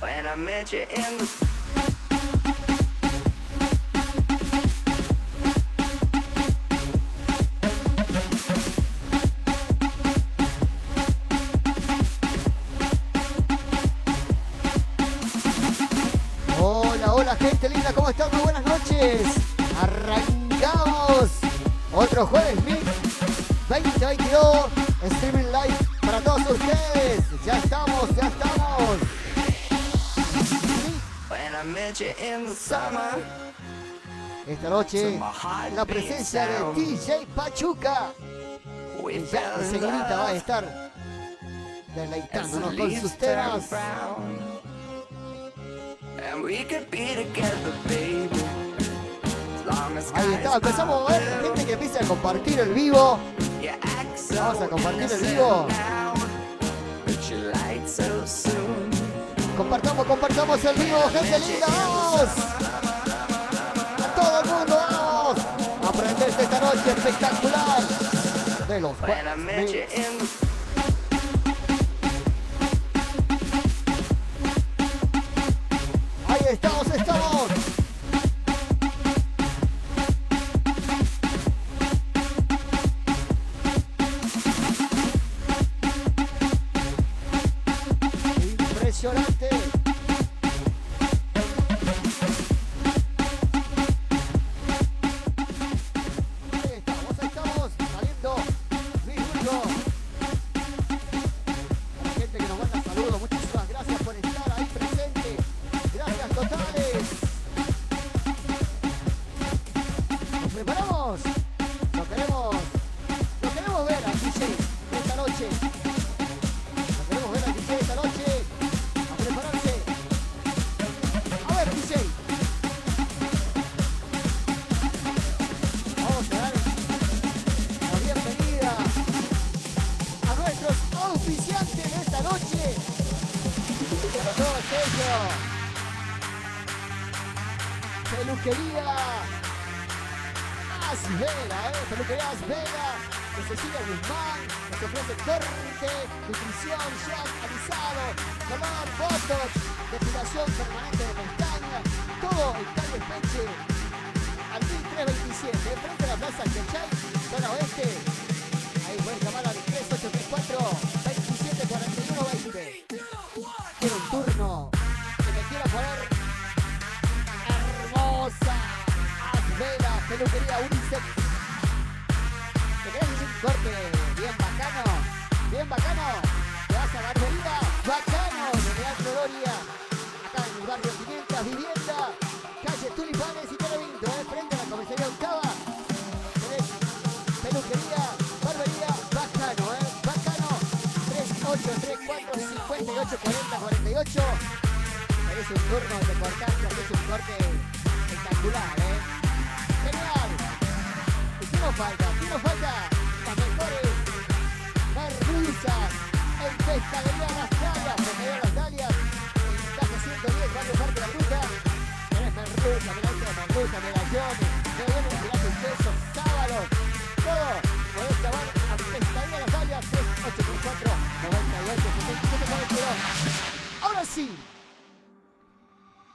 When I met you in the Esta noche la presencia de DJ Pachuca. Ya in enseguidita va a estar deleitándonos con sus temas. Ahí está, empezamos a ver blue. gente que empieza a compartir el vivo. Vamos a compartir el vivo. Compartamos, compartamos el vivo, gente linda, vamos. A todo el mundo, vamos. A aprenderse esta noche espectacular de los When esto de merluza, medallones, me vienen a tirar tus quesos, sábados, todo. Podés llamar a Pescadería Las Dalias, 3834 98 77 42. Ahora sí.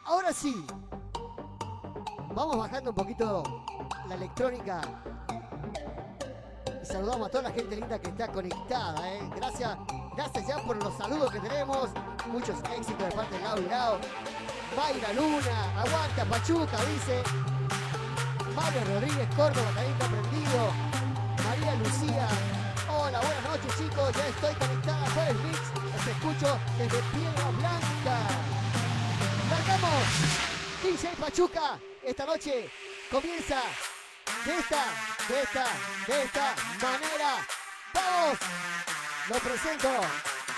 Ahora sí. Vamos bajando un poquito la electrónica. Y saludamos a toda la gente linda que está conectada. ¿eh? Gracias, gracias ya por los saludos que tenemos. Muchos éxitos de parte de Lau y Lau. Mayra Luna, aguanta Pachuca, dice. Mario Rodríguez Córdoba, también está prendido. María Lucía. Hola, buenas noches chicos. Ya estoy conectada por el Mix. Los escucho desde Piedra Blanca. ¡Largamos! DJ Pachuca, esta noche comienza de esta, de esta, de esta manera. ¡Vamos! Lo presento.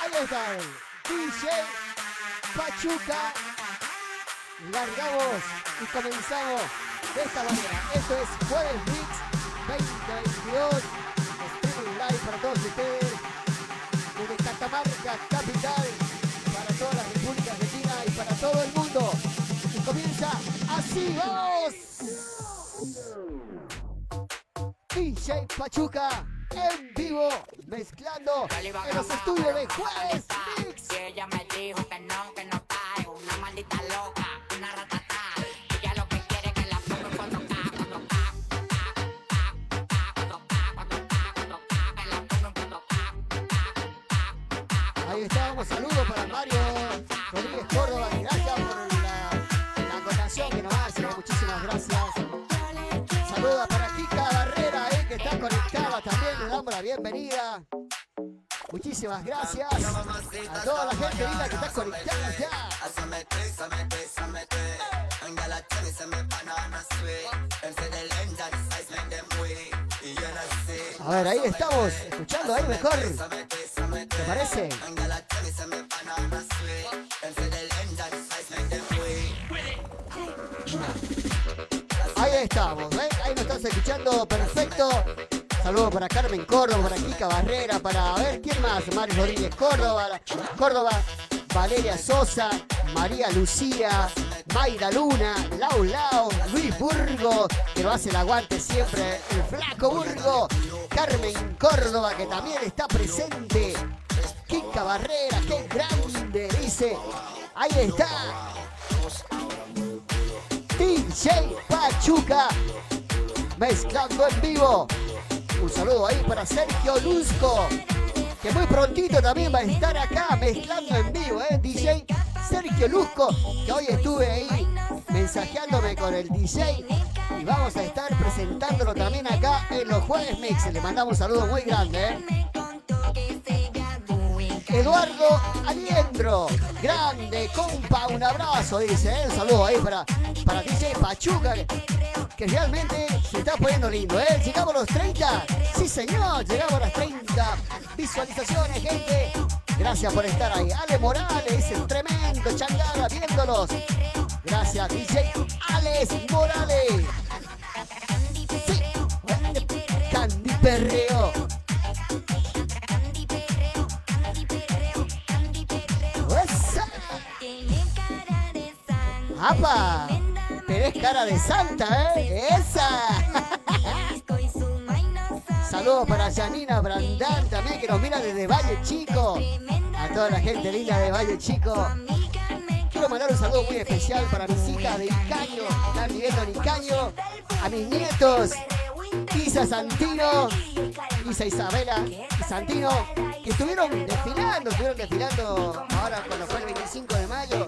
Ahí está DJ Pachuca. Largamos y comenzamos de esta manera. Esto es Jueves Mix 2022. Streaming live para todos ustedes. Desde Catamarca, capital, para toda la República Argentina y para todo el mundo. Y comienza así, vamos. DJ Pachuca en vivo, mezclando en los estudios de Juárez Mix. Y ella me dijo que no, que no cae, una maldita loca, Ahí saludos para Mario Rodríguez Córdoba, gracias por la, la acotación que nos hace, muchísimas gracias. Saludos para Kika Barrera, eh, que está conectada también, le damos la bienvenida. Muchísimas gracias a toda la gente linda que está conectada ya. A ver, ahí estamos, escuchando ahí mejor. ¿Te parece? Ahí estamos, ¿eh? Ahí nos estás escuchando perfecto. Saludos para Carmen Córdoba, para Kika Barrera, para a ver quién más, Mario Rodríguez Córdoba, Córdoba, Valeria Sosa, María Lucía, Mayra Luna, Lau Lau, Luis Burgo, que lo hace el aguante siempre, el flaco Burgo, Carmen Córdoba, que también está presente, Kika Barrera, qué grande, dice, ahí está, DJ Pachuca, mezclando en vivo. Un saludo ahí para Sergio Luzco, que muy prontito también va a estar acá mezclando en vivo, ¿eh? DJ Sergio Luzco, que hoy estuve ahí mensajeándome con el DJ y vamos a estar presentándolo también acá en los Jueves Mix. Le mandamos un saludo muy grande, ¿eh? Eduardo Aliendro, grande, compa, un abrazo, dice, ¿eh? un saludo ahí para, para DJ Pachuca, que, realmente se está poniendo lindo, ¿eh? Llegamos a los 30, sí señor, llegamos a las 30 visualizaciones, gente. Gracias por estar ahí. Ale Morales, el tremendo changada, viéndolos. Gracias, DJ Alex Morales. Sí. Candy Perreo. ¡Apa! Tenés cara de santa, ¿eh? ¡Esa! Saludos para Janina Brandán también, que nos mira desde Valle Chico. A toda la gente linda de Valle Chico. Quiero mandar un saludo muy especial para mis hijas de Icaño, Icaño. A mis nietos, Isa Santino, Isa Isabela y Santino, que estuvieron desfilando, estuvieron desfilando ahora cuando fue el 25 de mayo.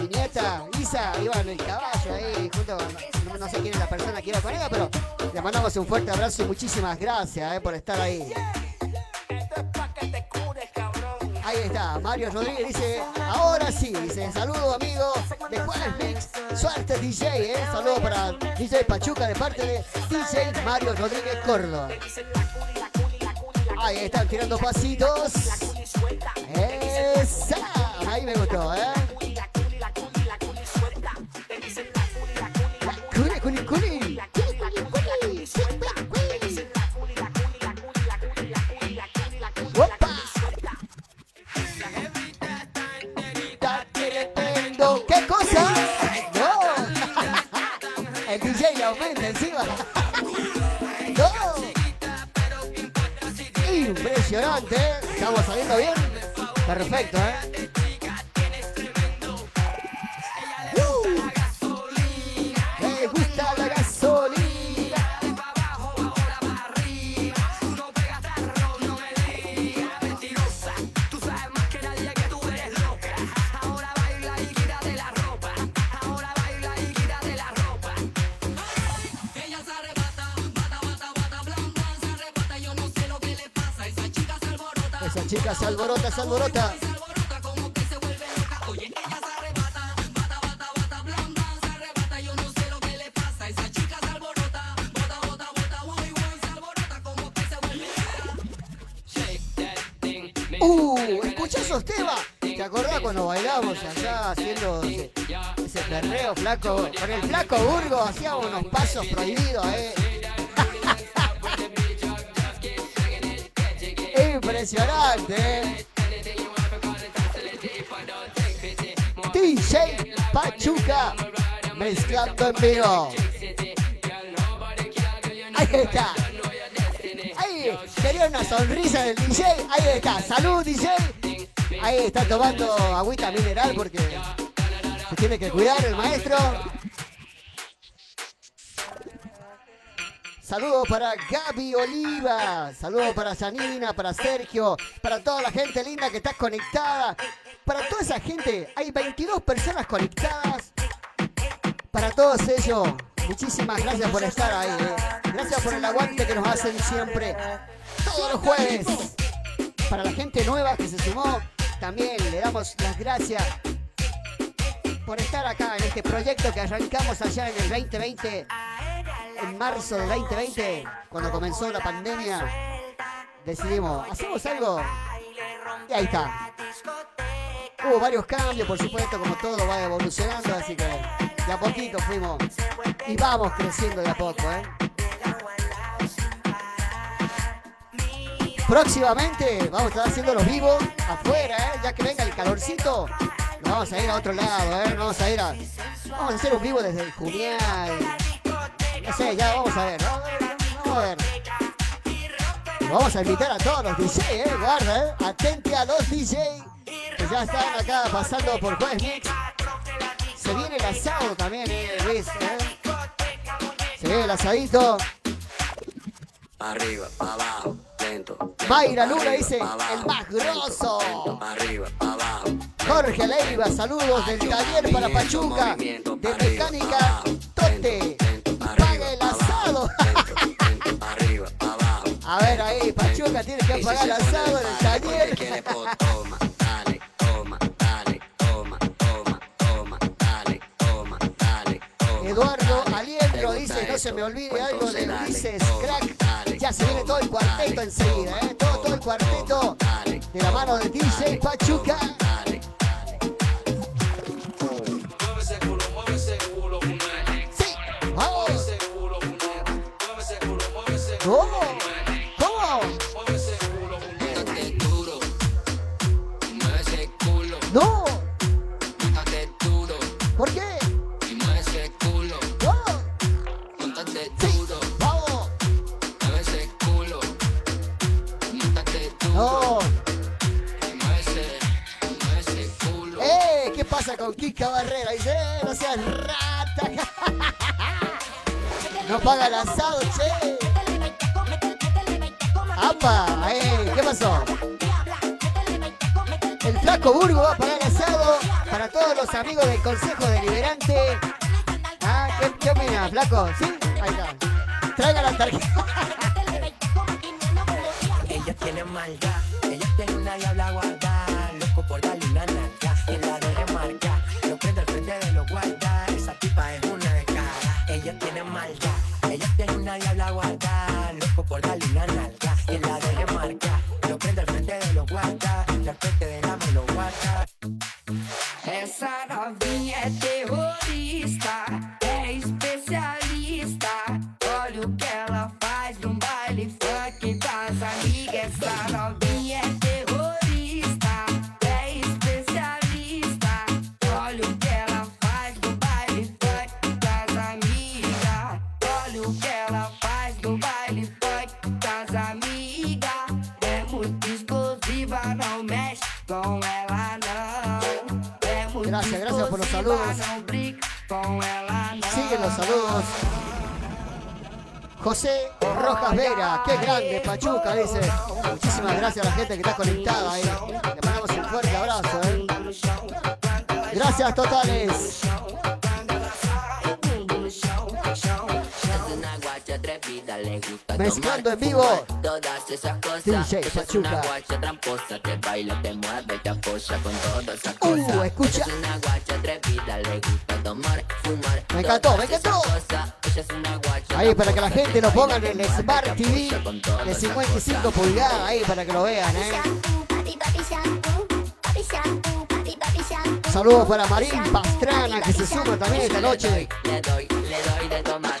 Mi nieta Isa iba en el caballo ahí, junto con, no, sé quién es la persona que iba con ella, pero le mandamos un fuerte abrazo y muchísimas gracias eh, por estar ahí. Ahí está, Mario Rodríguez dice, ahora sí, dice, saludo amigo de Juárez Mix, suerte DJ, eh, saludo para DJ Pachuca de parte de DJ Mario Rodríguez Córdoba. Ahí están tirando pasitos. Esa, ahí me gustó, eh. Impresionante. Estamos saliendo bien. Perfecto, ¿eh? Alborota, se alborota. Uh, escucha esos temas. ¿Te acordás cuando bailábamos allá haciendo ese, ese perreo flaco? Con el flaco Burgo hacíamos unos pasos prohibidos, eh. Impresionante. DJ Pachuca mezclando en vivo. Ahí está. Ahí, quería una sonrisa del DJ. Ahí está. Salud, DJ. Ahí está tomando agüita mineral porque se tiene que cuidar el maestro. Saludos para Gaby Oliva, saludos para Janina, para Sergio, para toda la gente linda que está conectada, para toda esa gente, hay 22 personas conectadas, para todos ellos, muchísimas gracias por estar ahí, eh. gracias por el aguante que nos hacen siempre, todos los jueves. Para la gente nueva que se sumó, también le damos las gracias por estar acá en este proyecto que arrancamos allá en el 2020 en marzo del 2020, cuando comenzó la pandemia, decidimos, ¿hacemos algo? Y ahí está. Hubo varios cambios, por supuesto, como todo va evolucionando, así que de a poquito fuimos y vamos creciendo de a poco, ¿eh? Próximamente vamos a estar haciendo los vivos afuera, ¿eh? Ya que venga el calorcito, vamos a ir a otro lado, ¿eh? Vamos a ir a... Vamos a hacer un vivo desde el Julián. No sé, ya vamos a ver, ¿no? Vamos a ver. Vamos a invitar a todos los DJ, eh, guarda, eh. Atente a los DJ que ya están acá pasando por Jueves Mix. Se viene el asado también, eh, Luis, eh. Se viene el asadito. Arriba, abajo, lento. Mayra Luna dice, el más grosso. Arriba, abajo. Jorge Leiva, saludos del taller para Pachuca de mecánica Tote. Paga el asado. Arriba, abajo. A ver ahí, Pachuca tiene que pagar el asado en el taller. Toma, dale, toma, dale, toma, toma, toma, dale, toma, dale, toma. Eduardo Aliendro dice, no se me olvide algo de Ulises Crack. Ya se viene todo el cuarteto enseguida, ¿eh? Todo, todo el cuarteto de la mano de DJ Pachuca. Con Kika Barrera? Dice, ¡eh! No seas rata. No paga el asado, che. ¡Apa! ¡Eh! ¿Qué pasó? El flaco Burgo va a pagar el asado para todos los amigos del Consejo Deliberante. Ah, ¿qué, qué opina, flaco? ¿Sí? Ahí está. Traiga la tarjeta. Ella tiene maldad, ella tiene una diabla guarda, José Rojas Vera, qué grande Pachuca, dice. Muchísimas gracias a la gente que está conectada ahí. Le mandamos un fuerte abrazo, ¿eh? Gracias totales. Atrevida, le gusta Mezclando tomar, en vivo. fumar, Todas esas cosas. DJ es Pachuca. una guacha tramposa, te baila, te mueve, te apoya con todas esas Uh, cosas. escucha. Ella es una guacha atrevida, le gusta tomar, fumar. Me encantó, me encantó. cosas. Ella es una guacha Ahí para que la gente te lo ponga en el Smart TV de esas 55 cosas. pulgadas ahí para que lo vean, ¿eh? Saludos para Marín Pastrana que se suma también esta noche. Le doy, le doy de tomar.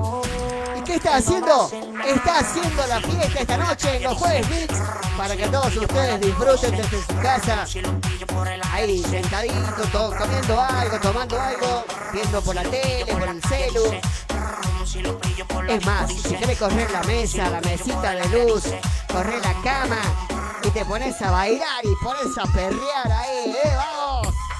¿Qué está haciendo? Está haciendo la fiesta esta noche en los jueves Mix para que todos ustedes disfruten desde su casa. Ahí sentadito, todo, comiendo algo, tomando algo, viendo por la tele, por el celu. Es más, si quieres correr la mesa, la mesita de luz, correr la cama y te pones a bailar y pones a perrear ahí, ¿eh? ¡Vamos!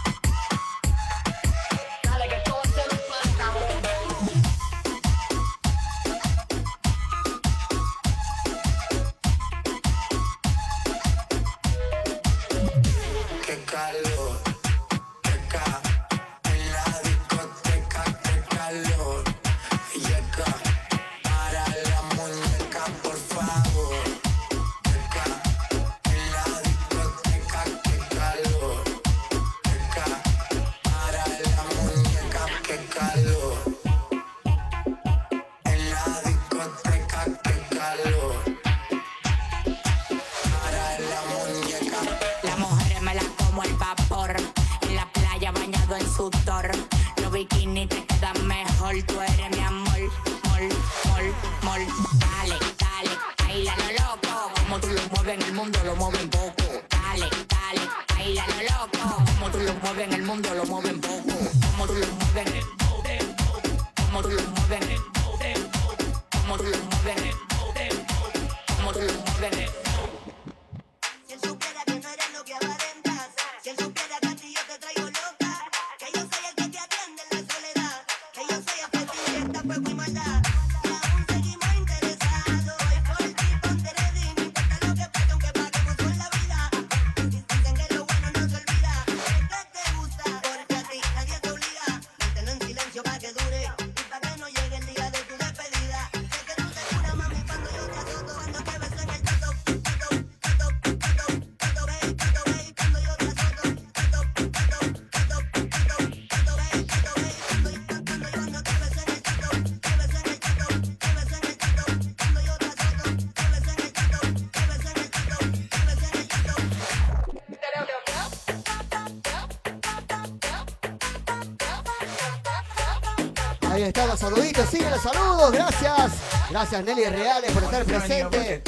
Ahí está, los saluditos, sigue los saludos, gracias. Gracias Nelly Reales por estar presente.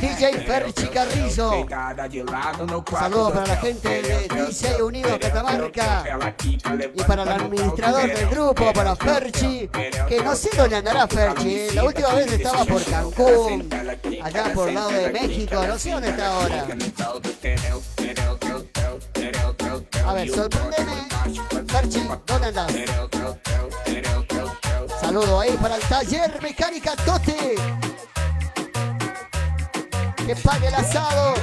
DJ Ferchi Carrizo. Saludos para la gente de DJ Unido Catamarca. Y para el administrador del grupo, para Ferchi. Que no sé dónde andará Ferchi. La última vez estaba por Cancún, allá por el lado de México. No sé dónde está ahora. A ver, sorpréndeme. Perchi, ¿dónde andas? Saludo ahí para el taller Mecánica Tote. Que pague el asado.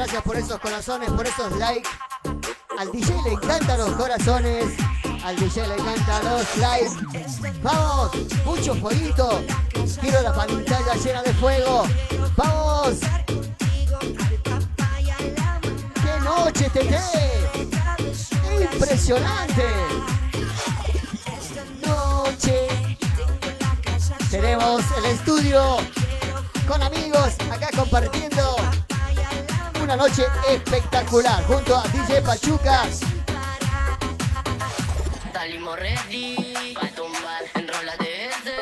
gracias por esos corazones, por esos likes. Al DJ le encantan los corazones. Al DJ le encantan los likes. Vamos, mucho fueguito. Quiero la pantalla llena de fuego. Vamos. ¡Qué noche, Tete! ¡Impresionante! Noche. Tenemos el estudio con amigos acá compartiendo una noche espectacular junto a DJ Pachuca.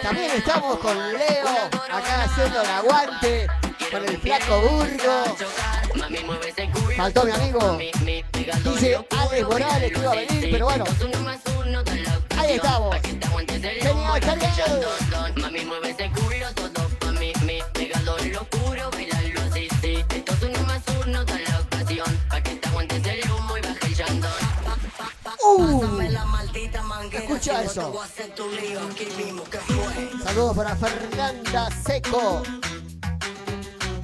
También estamos con Leo, acá haciendo el aguante, con el flaco Burgo. Faltó mi amigo. Dice Alex Morales que iba a venir, pero bueno. Ahí estamos. Genial, cargado. ¿Qué fue? saludos para Fernanda Seco.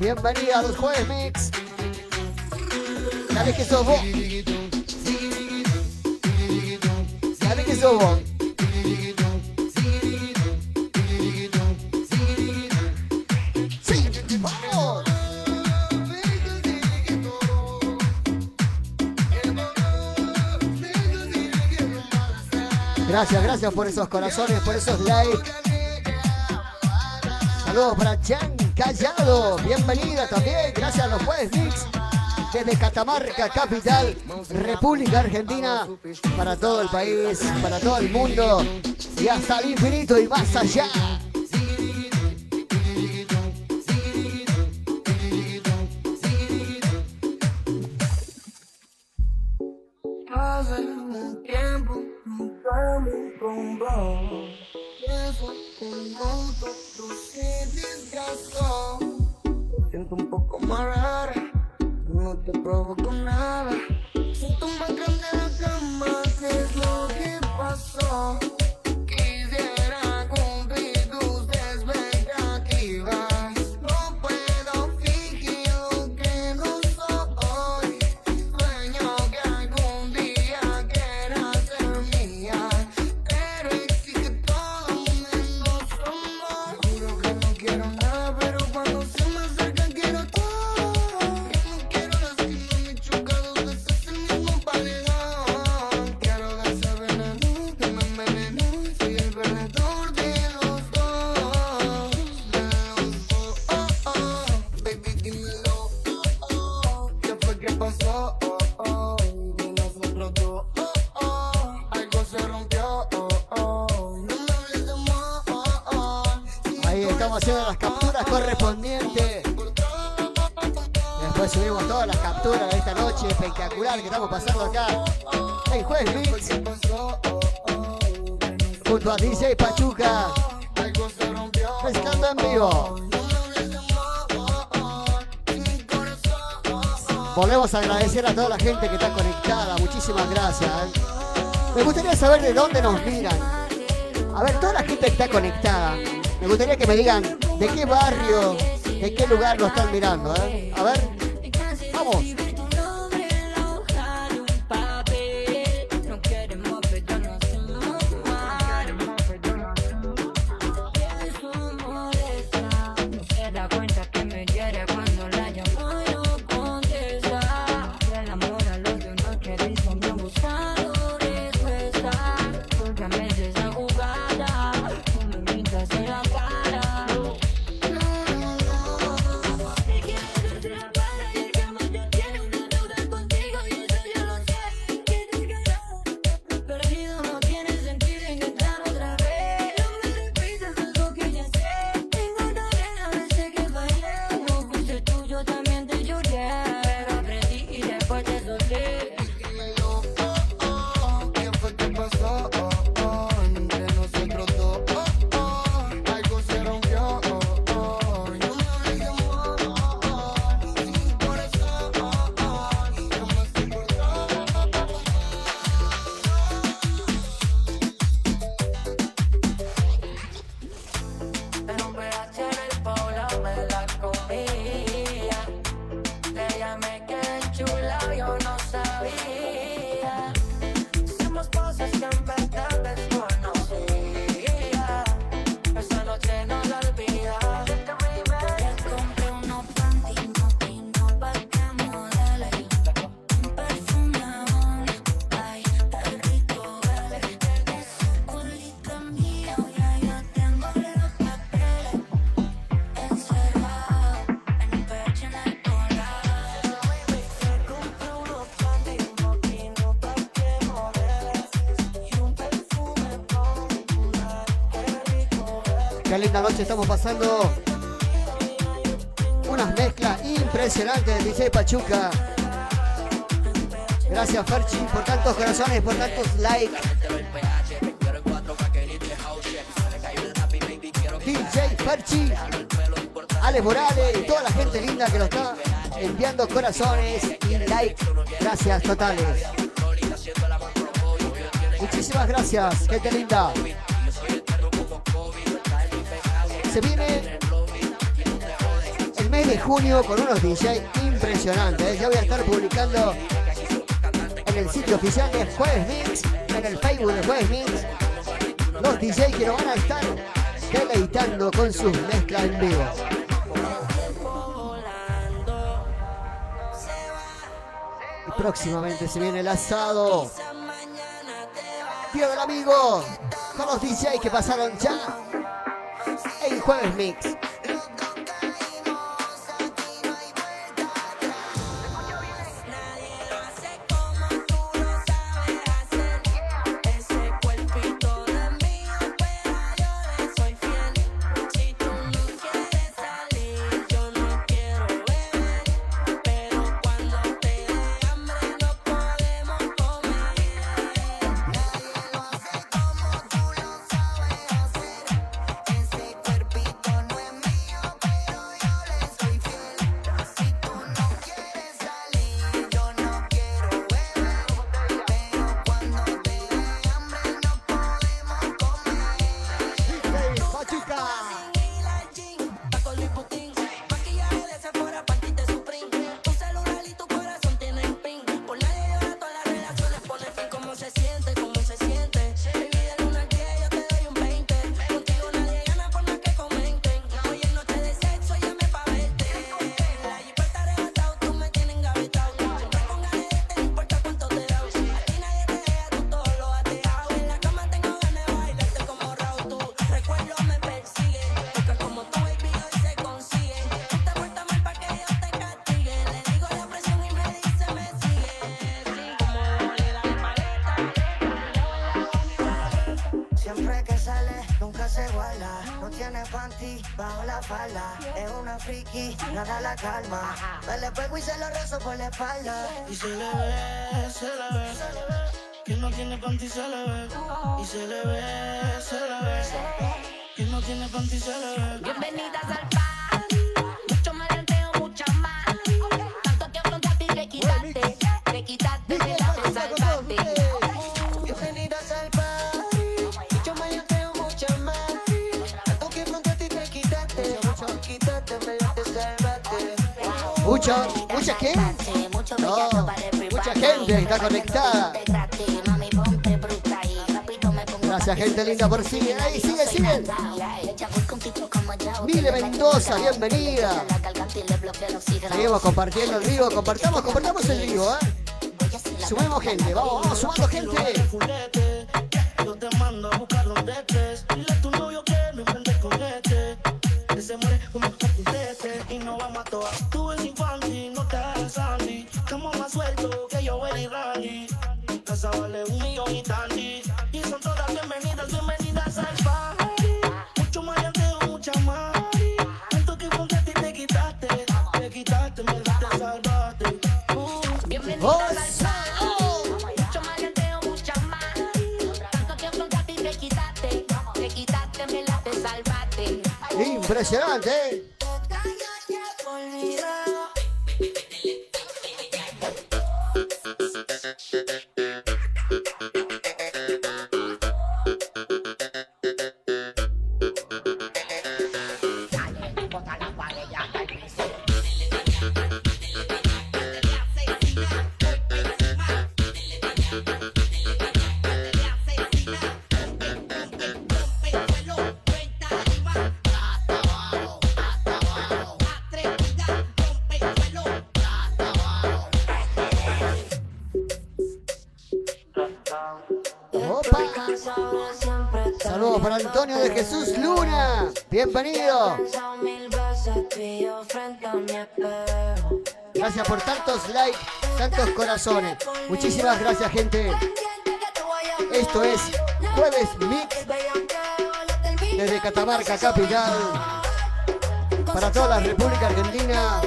Bienvenida a los jueves mix. ¿Sabes que sos vos? ¿Sabes que sos vos? Gracias, gracias por esos corazones, por esos likes. Saludos para Jan Callado, bienvenida también, gracias a los jueves Mix desde Catamarca, capital, República Argentina, para todo el país, para todo el mundo y hasta el infinito y más allá. Siento un poco más rara, no te provoco nada. Siento más grande gente que está conectada. Muchísimas gracias. ¿eh? Me gustaría saber de dónde nos miran. A ver, toda la gente que está conectada. Me gustaría que me digan de qué barrio, de qué lugar nos están mirando. ¿eh? Linda noche estamos pasando. Unas mezclas impresionantes del DJ Pachuca. Gracias Ferchi por tantos corazones, por tantos likes. DJ Ferchi, Ale Morales y toda la gente linda que lo está enviando corazones y likes. Gracias totales. Muchísimas gracias, gente linda. Se viene el mes de junio con unos DJ impresionantes. Ya voy a estar publicando en el sitio oficial de Jueves Mix, en el Facebook de Jueves Mix, los DJ que nos van a estar deleitando con sus mezclas en vivo. Y próximamente se viene el asado. Día del amigo con los DJs que pasaron ya en Jueves Mix. Ese la calma. Me le pego y se lo rezo por la espalda. Y se le ve, se le ve. Que no tiene panty se le ve. Y se le ve, se le ve. Que no tiene panty se le ve. Bienvenidas al Mucha, mucha gente. No, mucha gente está conectada. Gracias, gente linda, por seguir ahí. Sigue, sigue. Mile Mendoza, bienvenida. Seguimos compartiendo el vivo. Compartamos, compartamos el vivo, ¿eh? Sumemos gente, vamos, vamos sumando gente. Impresionante, ¿eh? tantos likes, tantos corazones. Muchísimas gracias, gente. Esto es Jueves Mix desde Catamarca Capital para toda la República Argentina,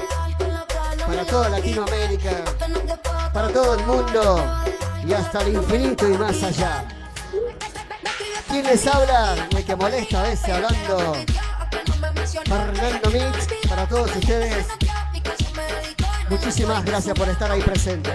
para toda Latinoamérica, para todo el mundo y hasta el infinito y más allá. ¿Quién les habla? Me que molesta a veces hablando. Fernando Mix para todos ustedes. Muchísimas gracias por estar ahí presente.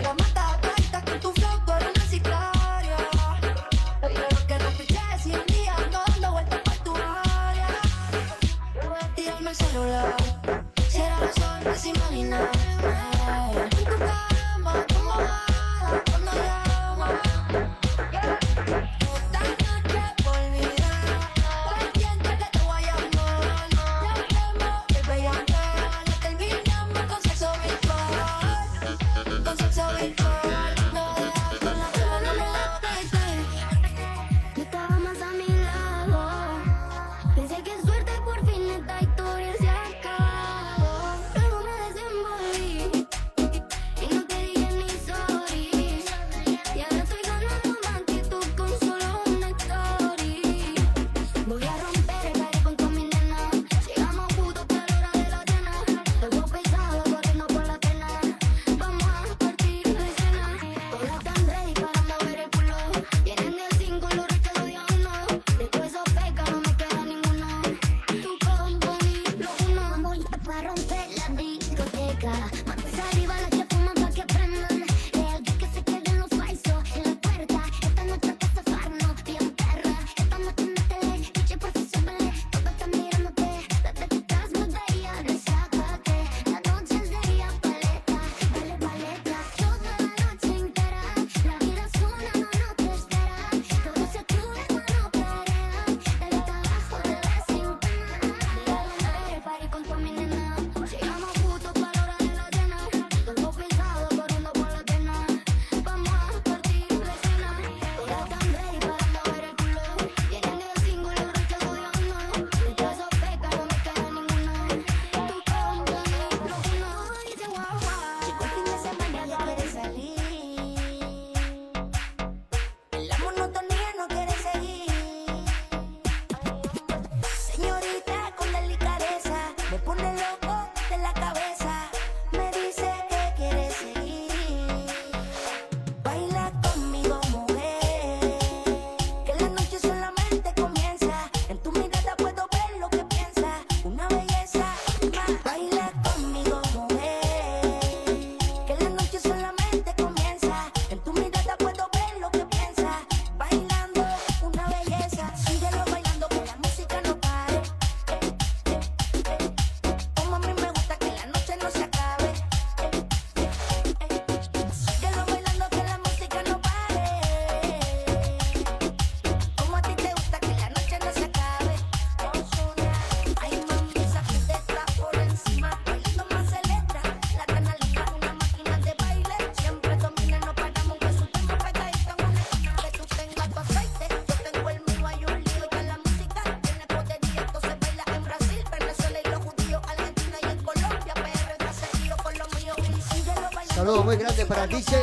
para DJ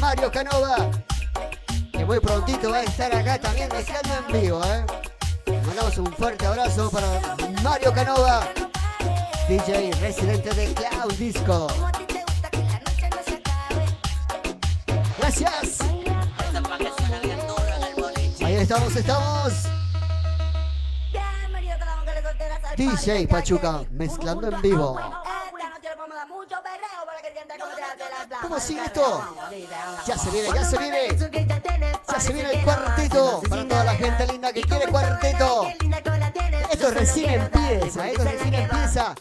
Mario Canova, que muy prontito va a estar acá también deseando en vivo. ¿eh? Mandamos un fuerte abrazo para Mario Canova, DJ residente de Cloud Disco. Gracias. Ahí estamos, estamos. DJ Pachuca mezclando en vivo. Ya se viene, ya se viene. Ya se viene el cuartito. Para toda la gente linda que quiere cuartito. Esto recién empieza, esto recién empieza.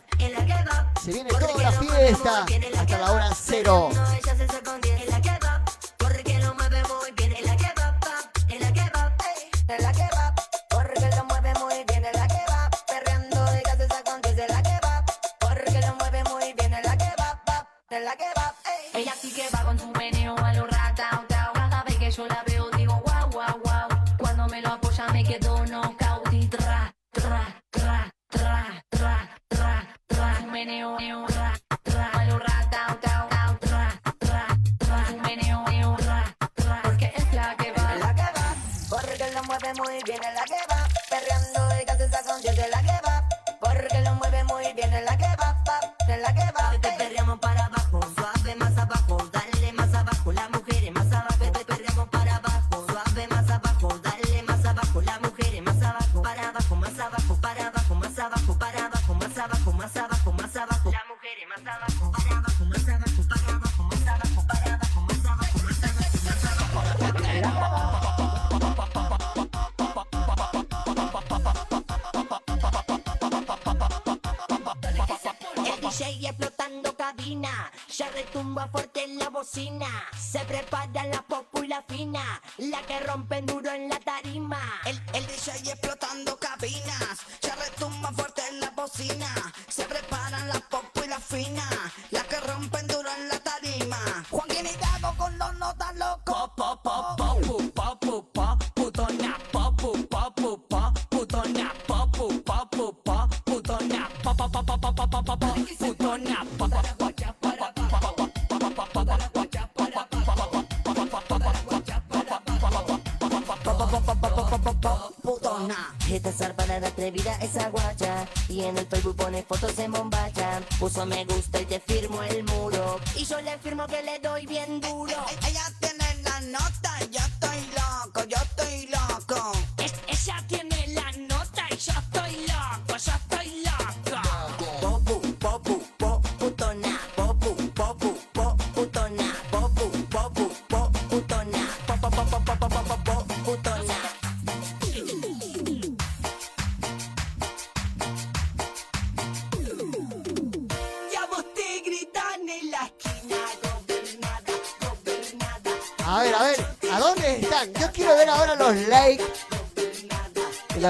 Se viene toda la fiesta. Abajo, para abajo, más abajo, más abajo, más abajo, la mujer más abajo, para abajo, más abajo, para abajo, más abajo, para abajo, más abajo, más abajo, más DJ explotando cabina, ya retumba fuerte en la bocina. Se prepara la popu y la fina, la que rompen duro en la tarima. El, el DJ explotando cabinas, me gusta y te firmo el muro. Y yo le firmo que le doy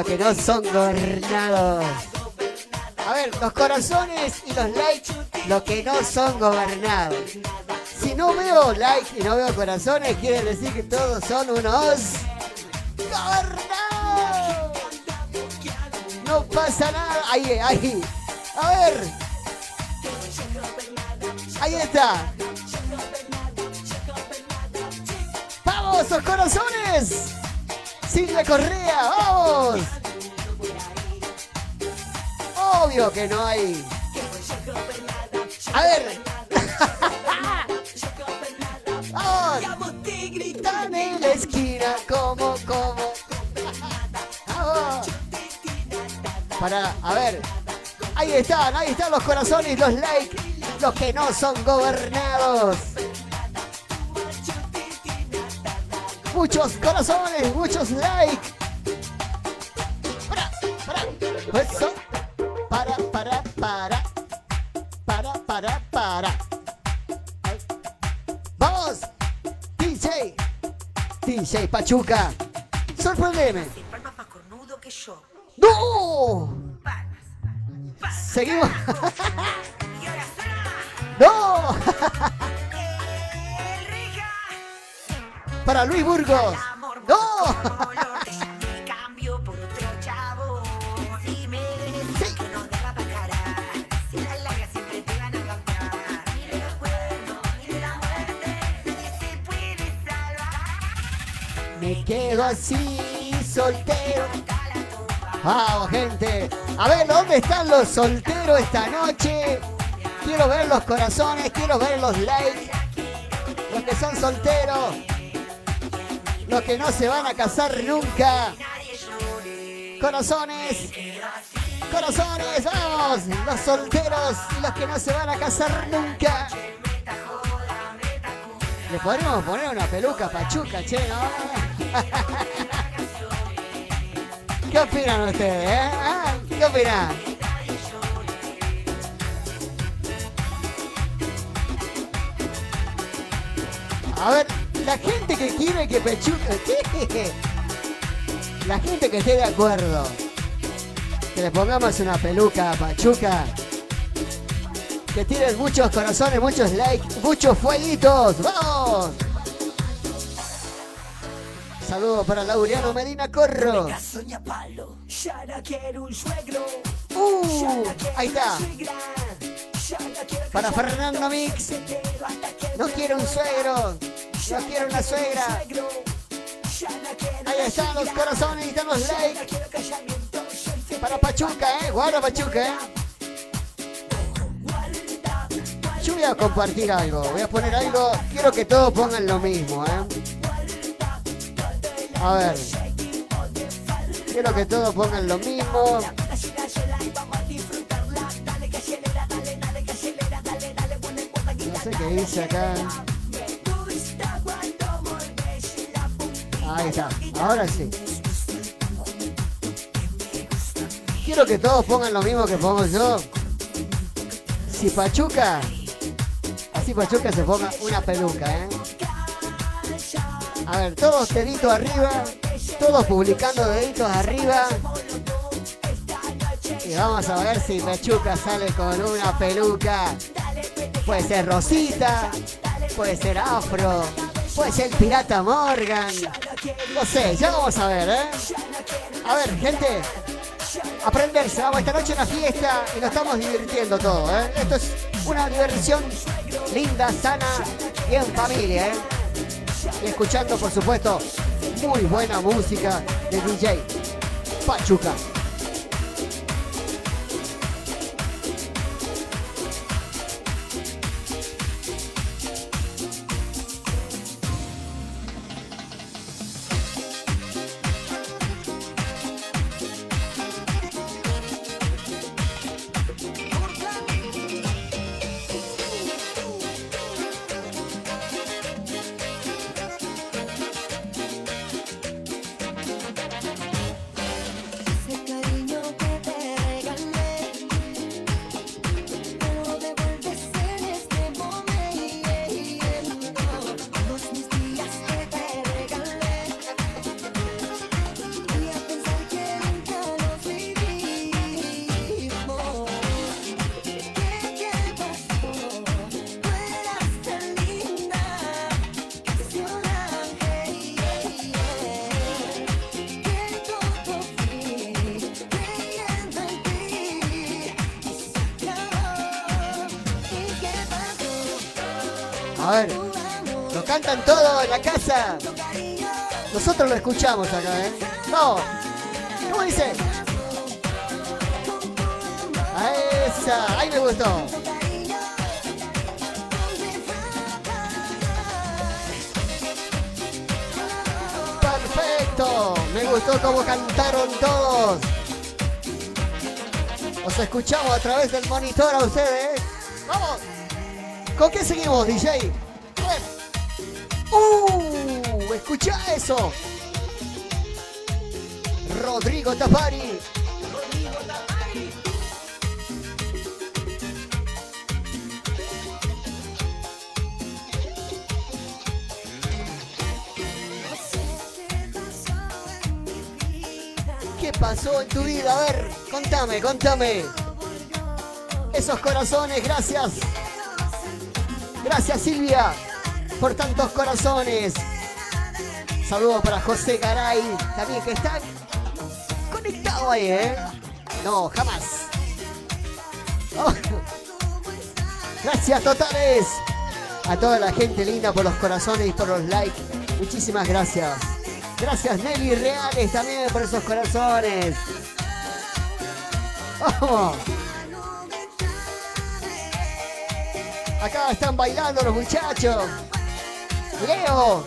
que no son gobernados. A ver, los corazones y los likes, los que no son gobernados. Si no veo likes y no veo corazones, quiere decir que todos son unos gobernados. No pasa nada. Ahí, ahí. A ver. Ahí está. ¡Vamos, los corazones! Silvia Correa, ¡vamos! Que no hay. A ver. Gritan en la esquina, como, como. ¡Vamos! Para, a ver. Ahí están, ahí están los corazones, los likes, los que no son gobernados. Muchos corazones, muchos likes. Pachuca. Sorprendeme. que yo ¡No! Seguimos. ¡No! Para Luis Burgos. ¿Dónde están los solteros esta noche? Quiero ver los corazones, quiero ver los likes. Los que son solteros. Los que no se van a casar nunca. Corazones. Corazones, vamos. Los solteros y los que no se van a casar nunca. Le podríamos poner una peluca pachuca, che, ¿no? ¿Qué opinan ustedes, eh? ¿Ah? ¿Qué opinan? A ver, la gente que quiere que Pechuca... ¿Qué? La gente que esté de acuerdo. Que le pongamos una peluca a Pachuca. Que tienen muchos corazones, muchos likes, muchos fueguitos. ¡Vamos! Saludos para Laureano Medina Corro. Uh, ahí está. Para Fernando Mix. No quiero un suegro. No quiero una suegra. Ahí están los corazones y están los likes. Para Pachuca, ¿eh? Guarda Pachuca, ¿eh? Yo voy a compartir algo, voy a poner algo, quiero que todos pongan lo mismo, ¿eh? A ver. Quiero que todos pongan lo mismo. No sé qué dice acá. Ahí está, ahora sí. Quiero que todos pongan lo mismo que pongo yo. Si Pachuca, así Pachuca se ponga una peluca, ¿eh? A ver, todos deditos arriba, todos publicando deditos arriba. Y vamos a ver si Pachuca sale con una peluca. Puede ser Rosita, puede ser Afro, puede ser Pirata Morgan. No sé, ya vamos a ver, ¿eh? A ver, gente, aprenderse. Vamos esta noche una fiesta y nos estamos divirtiendo todo, ¿eh? Esto es una diversión linda, sana y en familia, ¿eh? Escuchando, por supuesto, muy buena música de DJ Pachuca. A ver, lo cantan todo en la casa. Nosotros lo escuchamos acá, ¿eh? No. ¿Cómo dice? A esa, ahí me gustó. Perfecto, me gustó cómo cantaron todos. Os escuchamos a través del monitor a ustedes. Vamos. ¿Con qué seguimos, DJ? ¡Uh! Escucha eso. Rodrigo Tapari. ¿Qué pasó en tu vida? A ver, contame, contame. Esos corazones, gracias. Gracias Silvia por tantos corazones. Saludos para José Garay, también que está conectado ahí, ¿eh? No, jamás. Oh. Gracias totales a toda la gente linda por los corazones y por los likes. Muchísimas gracias. Gracias Nelly Reales también por esos corazones. Vamos. Acá están bailando los muchachos. Leo.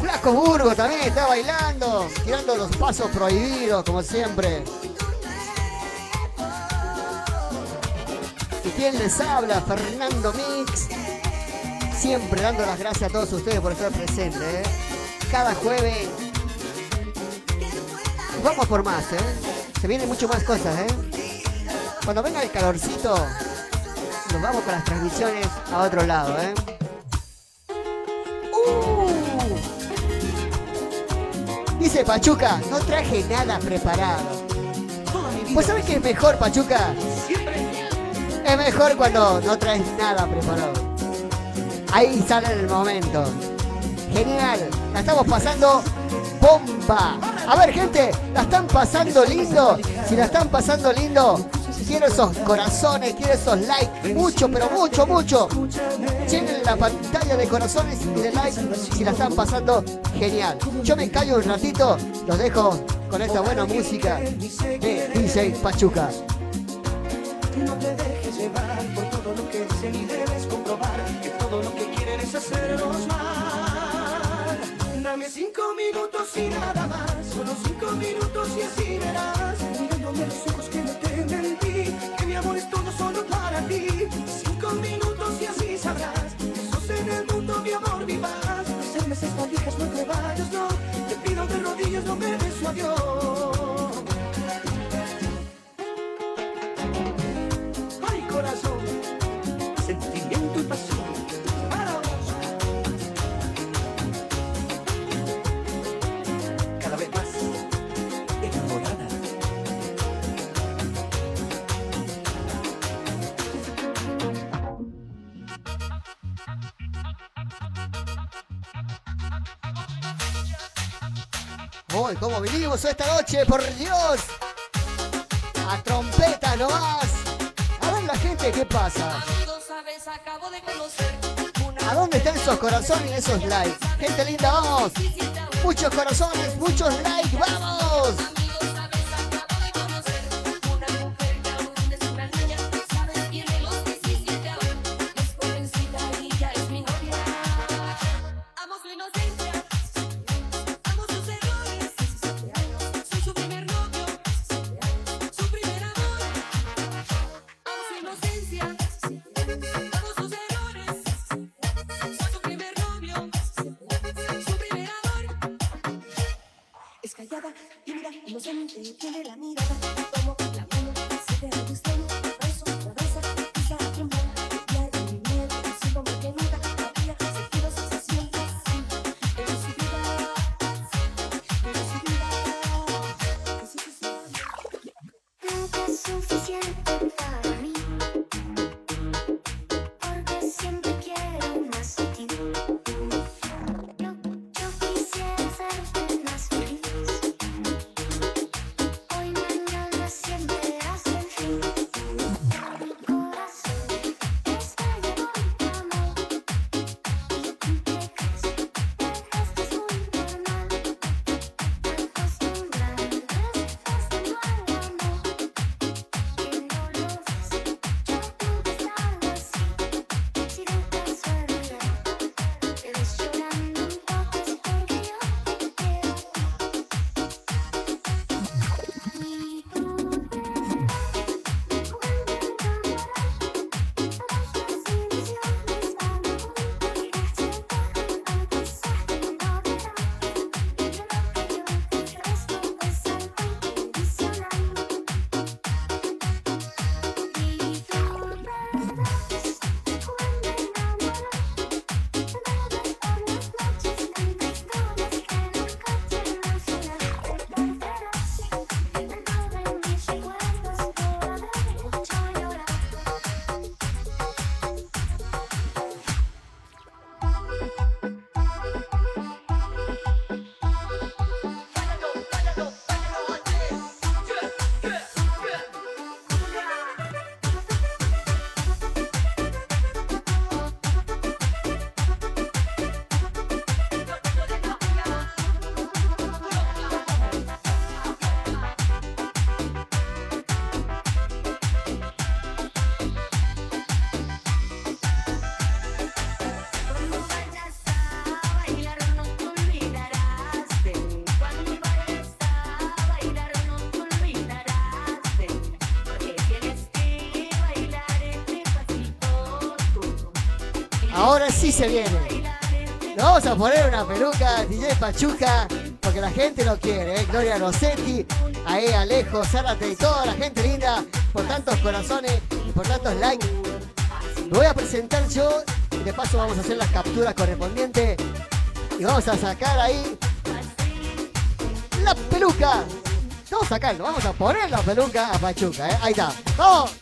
Flaco Burgo también está bailando, tirando los pasos prohibidos, como siempre. ¿Y quién les habla? Fernando Mix. Siempre dando las gracias a todos ustedes por estar presentes. ¿eh? Cada jueves. Vamos por más, ¿eh? Se vienen mucho más cosas, ¿eh? Cuando venga el calorcito, nos vamos con las transmisiones a otro lado, ¿eh? Uh. Dice Pachuca, no traje nada preparado. Pues sabes que es mejor, Pachuca. Es mejor cuando no traes nada preparado. Ahí sale el momento. Genial. La estamos pasando bomba. A ver, gente, ¿la están pasando lindo? Si la están pasando lindo, Quiero esos corazones, quiero esos likes, mucho, pero mucho, mucho. Llenen la pantalla de corazones y de likes si la están pasando genial. Yo me callo un ratito, los dejo con esta buena música de DJ Pachuca. No te dejes llevar por todo lo que dicen y debes comprobar que todo lo que quieren es hacernos mal. Dame cinco minutos y nada más, solo cinco minutos y así verás. Mirándome los ojos que no Cinco minutos y así sabrás que sos en el mundo mi amor, mi paz. Esas valijas, no te vayas, no. Te pido de rodillas, no me des su adiós. Uy, cómo vinimos esta noche, por Dios. A trompeta nomás. A ver la gente qué pasa. ¿A dónde están esos corazones y esos likes? Gente linda, vamos. Muchos corazones, muchos likes, vamos. Se viene. Le vamos a poner una peluca DJ Pachuca porque la gente lo quiere, ¿eh? Gloria Rossetti, ahí Alejo, Zárate y toda la gente linda por tantos corazones y por tantos likes. Lo voy a presentar yo y de paso vamos a hacer las capturas correspondientes y vamos a sacar ahí la peluca. Vamos a sacarlo, vamos a poner la peluca a Pachuca, ¿eh? Ahí está. ¡Vamos!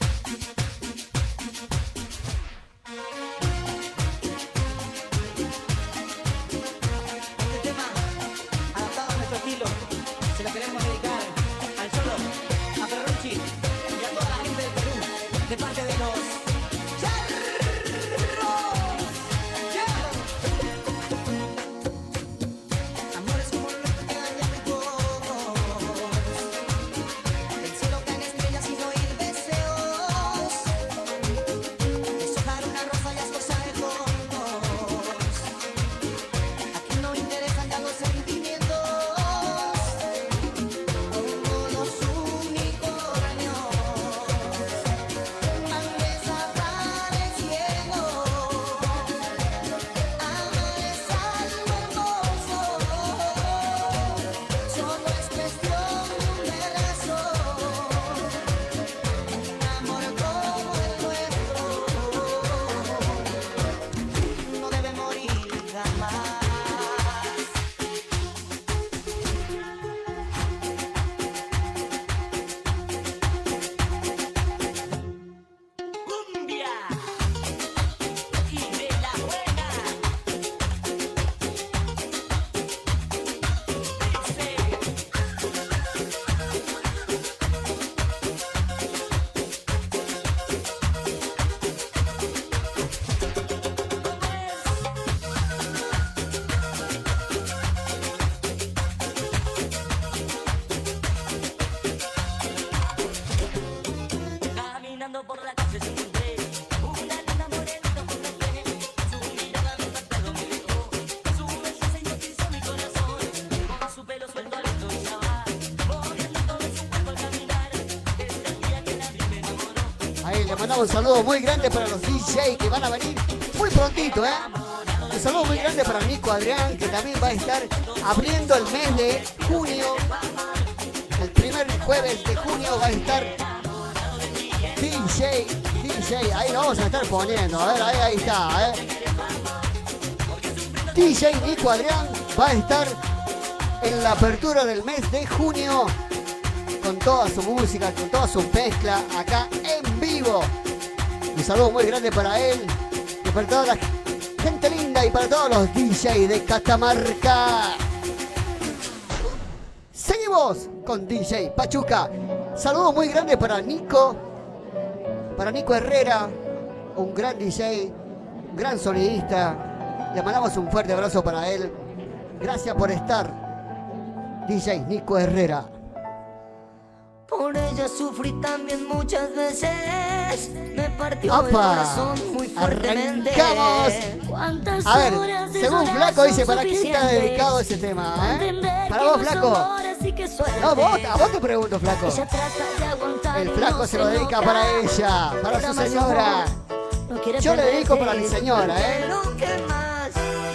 Para los DJ que van a venir muy prontito, ¿eh? Un saludo muy grande para Nico Adrián, que también va a estar abriendo el mes de junio. El primer jueves de junio va a estar DJ, DJ, ahí lo vamos a estar poniendo, a ver, ahí, ahí está, ¿eh? DJ Nico Adrián va a estar en la apertura del mes de junio con toda su música, con toda su mezcla acá saludo muy grande para él y para toda la gente linda y para todos los DJ de Catamarca. Seguimos con DJ Pachuca. Saludo muy grande para Nico, para Nico Herrera, un gran DJ, un gran sonidista. Le mandamos un fuerte abrazo para él. Gracias por estar, DJ Nico Herrera. Por ella sufrí también muchas veces. Me partió el ¡Apa! corazón muy fuertemente. Arrancamos. ¿Cuántas A ver, horas según Flaco dice, ¿para quién está dedicado ese tema? para eh? Para vos, Flaco. No, vos, a vos te pregunto, Flaco. El Flaco se lo dedica para ella, para su señora. Yo le dedico para mi señora, ¿eh?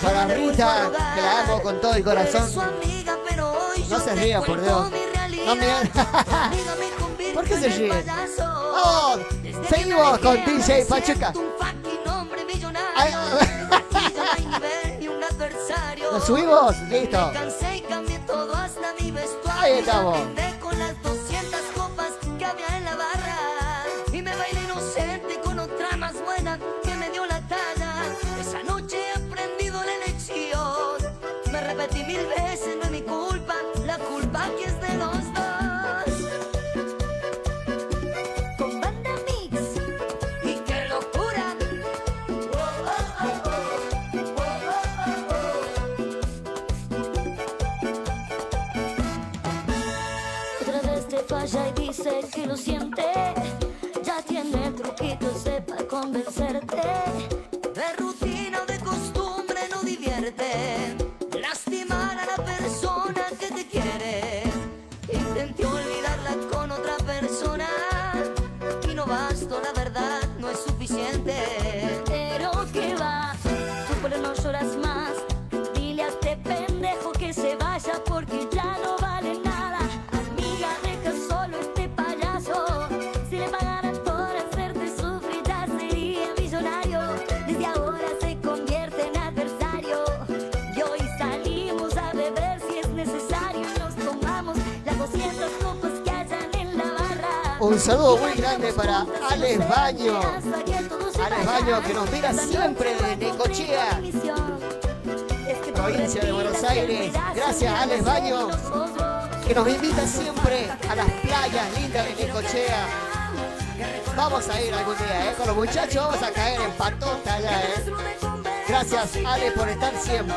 Para Rita, que la amo con todo el corazón. No yo se te rían, por Dios. No me- ¿Por qué se ríen? Oh, seguimos con DJ Pachuca. Ay. ¿Lo subimos? Listo. Me cansé Un saludo muy grande para Alex Baño. Alex Baño que nos mira siempre desde Necochea, provincia de Buenos Aires. Gracias Alex Baño que nos invita siempre a las playas lindas de Necochea. Vamos a ir algún día, ¿eh? Con los muchachos vamos a caer en patota allá, ¿eh? Gracias, Ale, por estar siempre.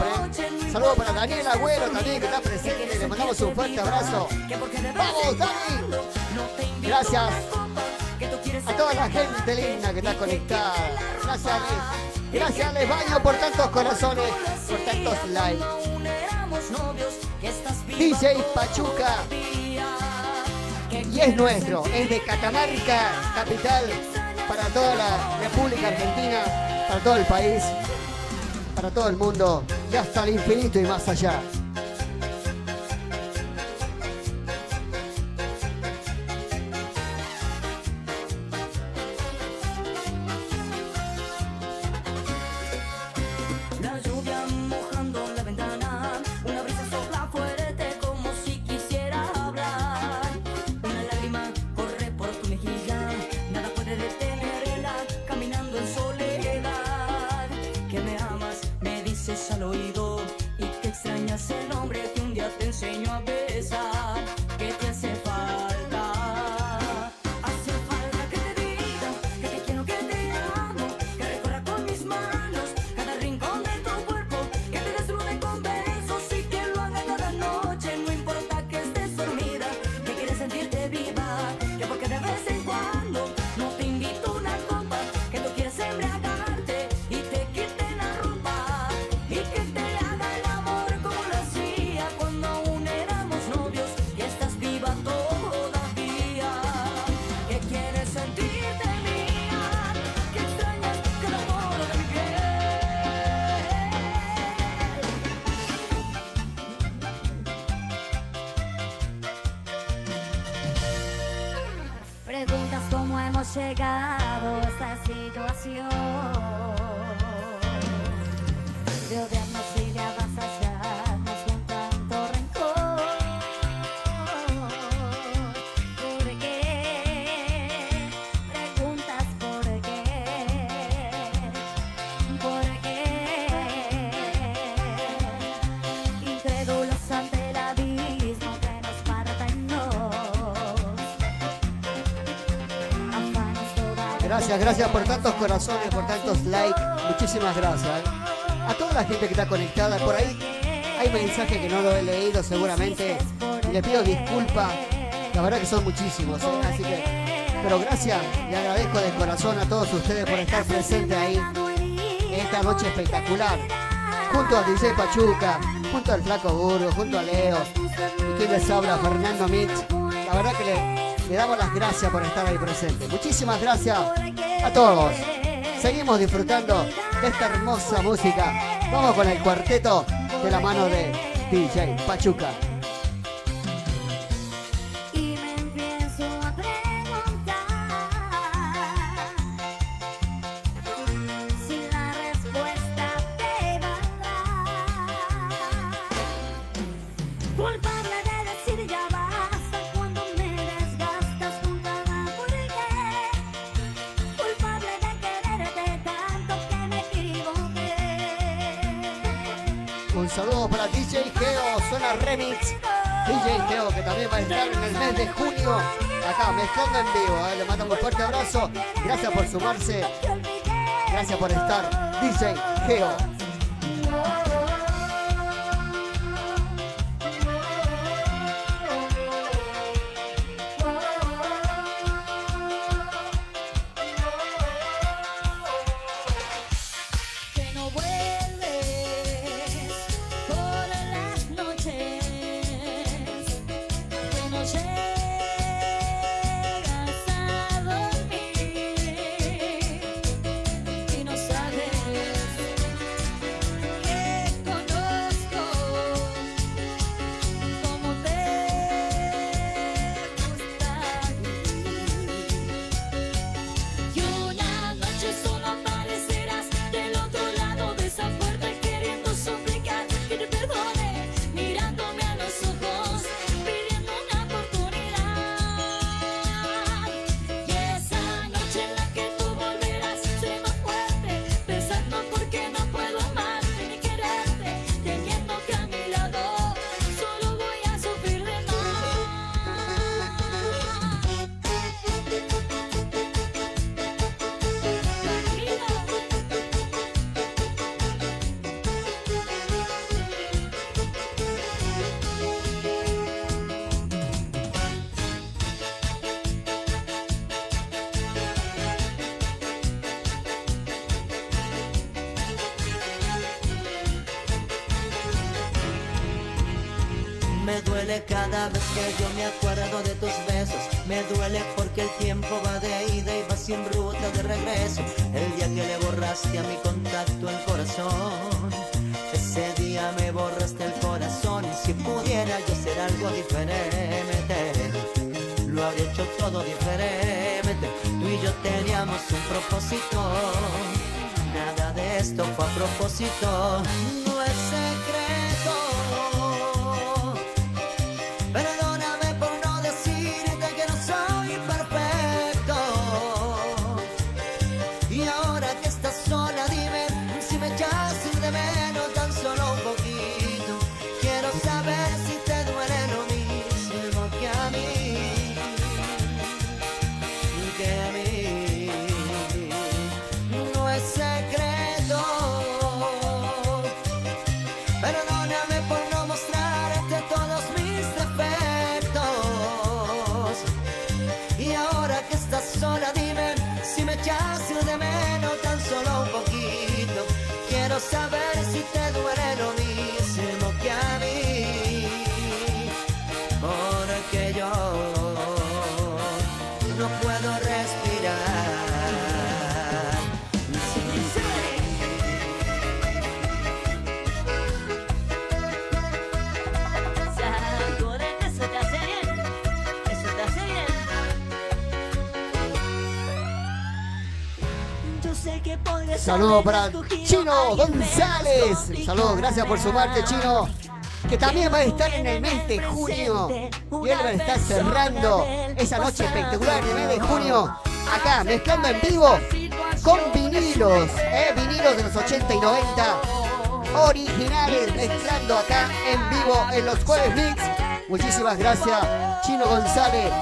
Saludos para Daniel Agüero también, que está presente. Le mandamos un fuerte abrazo. ¡Vamos, Dani! Gracias a toda la gente linda que está conectada. Gracias, Ale. Gracias, Les Baño, por tantos corazones, por tantos likes. DJ Pachuca. Y es nuestro, es de Catamarca, capital, para toda la República Argentina, para todo el país, para todo el mundo, y hasta el infinito y más allá. Llegado a esta situación. Gracias, gracias por tantos corazones, por tantos likes. Muchísimas gracias. A toda la gente que está conectada, por ahí hay mensajes que no lo he leído seguramente. Y le pido disculpas. La verdad que son muchísimos, ¿eh? así que. Pero gracias, le agradezco de corazón a todos ustedes por estar presentes ahí en esta noche espectacular. Junto a DJ Pachuca, junto al Flaco Burgo, junto a Leo. Y quien les habla, Fernando Mitch. La verdad que le damos las gracias por estar ahí presente. Muchísimas gracias a todos. Seguimos disfrutando de esta hermosa música. Vamos con el cuarteto de la mano de DJ Pachuca. Mezclando en vivo. ¿eh? Le mandamos un fuerte abrazo. Gracias por sumarse. Gracias por estar. DJ Geo. Me duele cada vez que yo me acuerdo de tus besos. Me duele porque el tiempo va de ida y va sin ruta de regreso. El día que le borraste a mi contacto el corazón. Ese día me borraste el corazón. Y si pudiera yo hacer algo diferente, lo habría hecho todo diferente. Tú y yo teníamos un propósito. Nada de esto fue a propósito. Haber para Chino González. menos Saludos, gracias por sumarte, Chino. Que también va a estar en el mes de junio. Y él va a estar cerrando esa noche espectacular en el mes de junio. Acá, mezclando en vivo con vinilos. ¿eh? Vinilos de los 80 y 90. Originales, mezclando acá en vivo en los jueves mix. Muchísimas gracias, Chino González,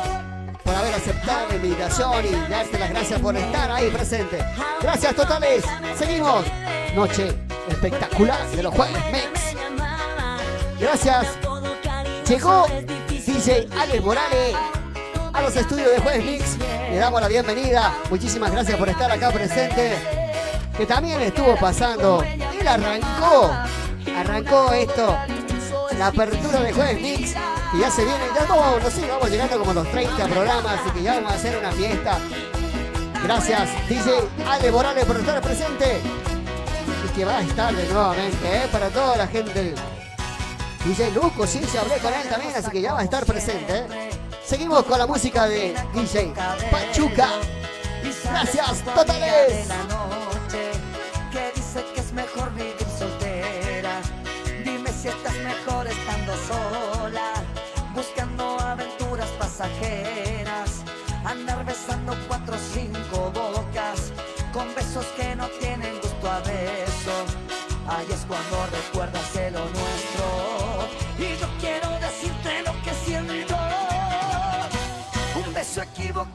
por haber aceptado la invitación y darte las gracias por estar ahí presente. Gracias totales. Seguimos. Noche espectacular de los jueves mix. Gracias. Llegó DJ Alex Morales a los estudios de Jueves Mix. Le damos la bienvenida. Muchísimas gracias por estar acá presente. Que también estuvo pasando. Él arrancó. Arrancó esto. La apertura de Jueves Mix. Y ya se viene. Ya vamos, no sé, vamos llegando como a los 30 programas. Así que ya vamos a hacer una fiesta. Gracias, DJ Ale Morales, por estar presente. Y que va a estar de nuevamente, ¿eh? Para toda la gente. DJ Luco, sí, se hablé con él también, así que ya va a estar presente. ¿eh? Seguimos con la música de DJ Pachuca. Gracias, totales. estás mejor estando Beso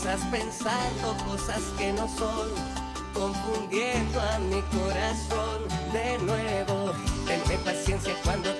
quizás pensando cosas que no son, confundiendo a mi corazón de nuevo. Tenme paciencia cuando te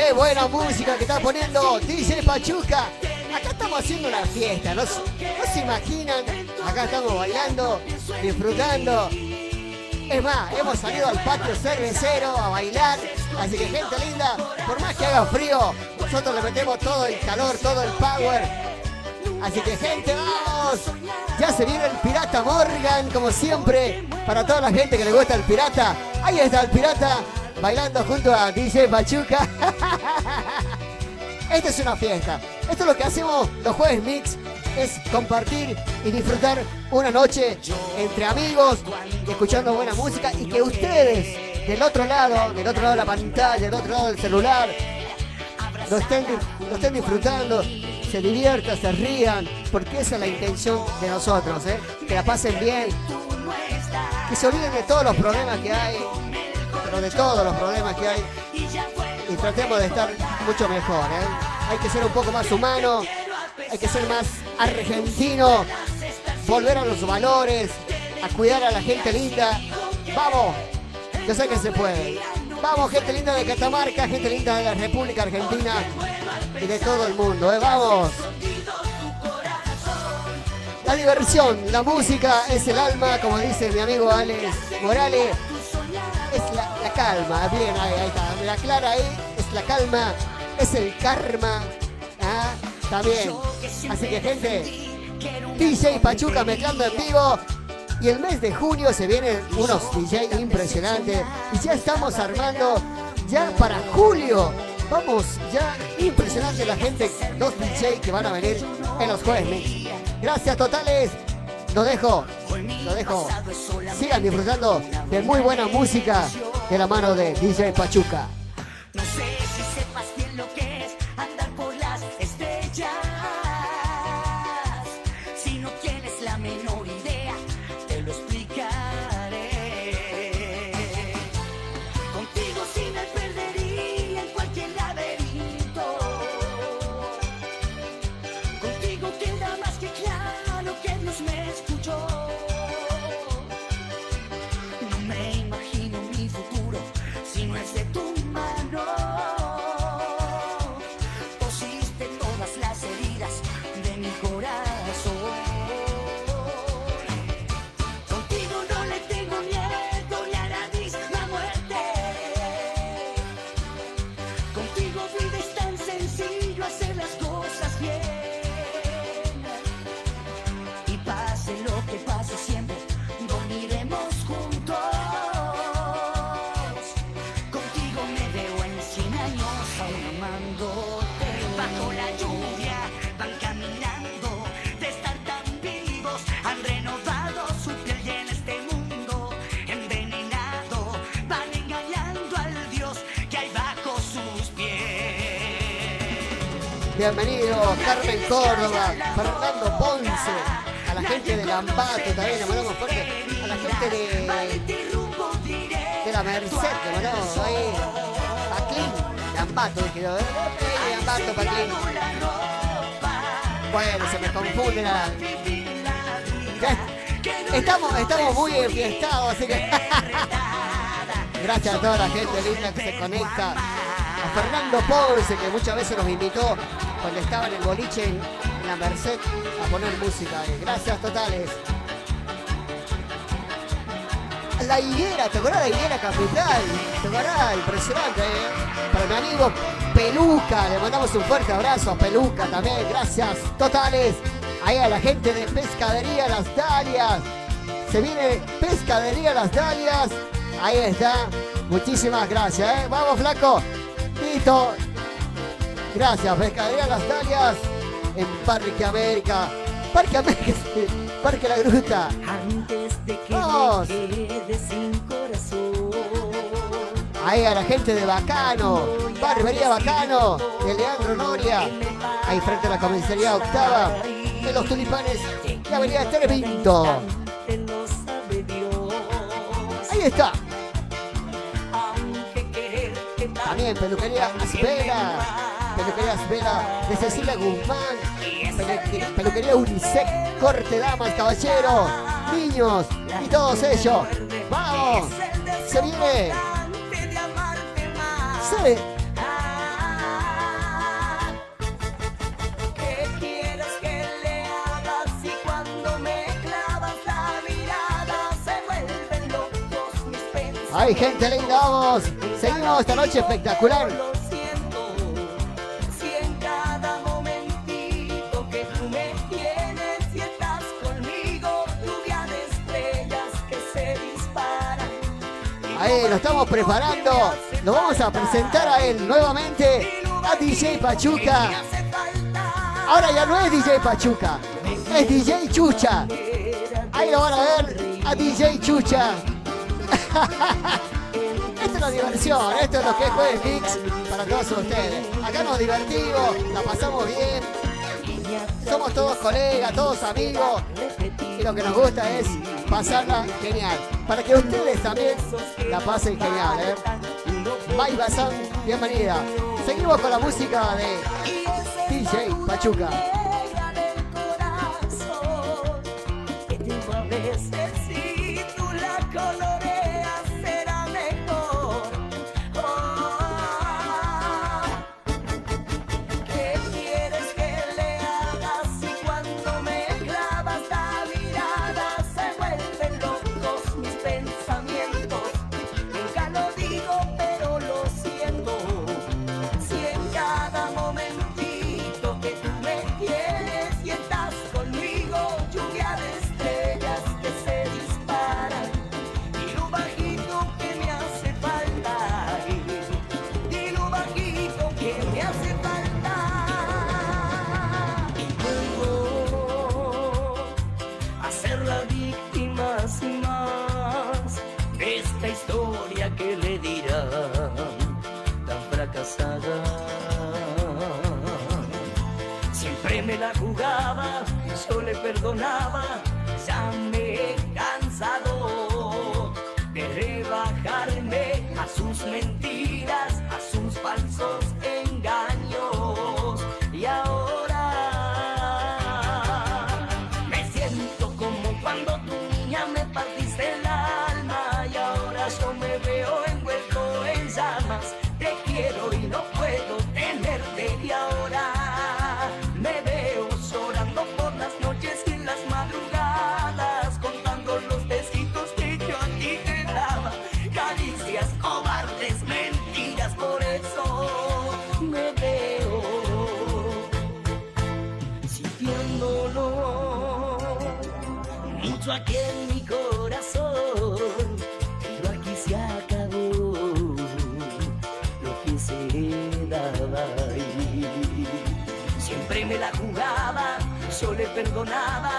Qué buena música que está poniendo DJ Pachuca. Acá estamos haciendo una fiesta, ¿no, no se imaginan? Acá estamos bailando, disfrutando. Es más, hemos salido al patio cervecero a bailar. Así que gente linda, por más que haga frío, nosotros le metemos todo el calor, todo el power. Así que gente, vamos. Ya se viene el pirata Morgan, como siempre. Para toda la gente que le gusta el pirata. Ahí está el pirata bailando junto a DJ Pachuca. Esta es una fiesta. Esto es lo que hacemos los jueves mix. Es compartir y disfrutar una noche entre amigos, escuchando buena música y que ustedes del otro lado, del otro lado de la pantalla, del otro lado del celular, lo estén, lo estén disfrutando, se diviertan, se rían, porque esa es la intención de nosotros, ¿eh? que la pasen bien, que se olviden de todos los problemas que hay, de todos los problemas que hay, y tratemos de estar mucho mejor. ¿eh? Hay que ser un poco más humano, hay que ser más argentino, volver a los valores, a cuidar a la gente linda. Vamos, yo sé que se puede. Vamos, gente linda de Catamarca, gente linda de la República Argentina y de todo el mundo. ¿eh? Vamos. La diversión, la música es el alma, como dice mi amigo Alex Morales. Es la, calma, bien, ahí, ahí está. La clara ahí es la calma, es el karma. ¿ah? También. Así que gente, DJ Pachuca mezclando en vivo. Y el mes de junio se vienen unos DJ impresionantes. Y ya estamos armando, ya para julio. Vamos, ya impresionante la gente, los DJ que van a venir en los jueves. Gracias totales. Lo dejo, dejo. Sigan disfrutando de muy buena música de la mano de DJ Pachuca. Bienvenido Carmen Córdoba, Fernando Ponce, a la gente de Lambato también, le mandamos fuerte, a la gente de, de la Merced, le mandamos ahí, Paquín, Lambato, dije yo, ¿eh? Eh, Lambato, Paquín. Bueno, se me confunde la... Estamos, estamos muy enfiestados, así que... Gracias a toda la gente linda que se conecta. A Fernando Ponce, que muchas veces nos invitó cuando estaba en el boliche en, la Merced a poner música. Gracias totales. La higuera, ¿te acordás la higuera capital? ¿Te acordás? Impresionante, ¿eh? Para mi amigo Peluca, le mandamos un fuerte abrazo a Peluca también. Gracias totales. Ahí a la gente de Pescadería Las Dalias. Se viene Pescadería Las Dalias. Ahí está. Muchísimas gracias, ¿eh? Vamos, flaco. Listo. Gracias, Pescadería Las Dalias en Parque América. Parque América. Parque La Gruta. Antes de que Vamos. me quede sin corazón. Ahí a la gente de Bacano, Barbería Bacano, de Leandro Noria, ahí frente a la comisaría octava, de los tulipanes y Avenida Tervinto. Te lo sabe Dios. Ahí está. También peluquería Asvela, Peluquería Vela de Cecilia Guzmán, Peluquería, Unisex, corte damas, caballeros, niños y todos ellos. ¡Vamos! ¡Se viene! ¡Se! Sí. ¡Ay, gente linda! ¡Vamos! Seguimos esta noche espectacular Ahí lo estamos preparando. Nos vamos a presentar a él nuevamente, a DJ Pachuca. Ahora ya no es DJ Pachuca, es DJ Chucha. Ahí lo van a ver a DJ Chucha. Esto es la diversión, esto es lo que es Jueves Mix para todos ustedes. Acá nos divertimos, la pasamos bien. Somos todos colegas, todos amigos. Y lo que nos gusta es pasarla genial. Para que ustedes también la pasen genial, ¿eh? Mai Bazán, bienvenida. Seguimos con la música de DJ Pachuca. Perdonaba, aquí en mi corazón. Pero aquí se acabó lo que se daba ahí. Siempre me la jugaba, yo le perdonaba,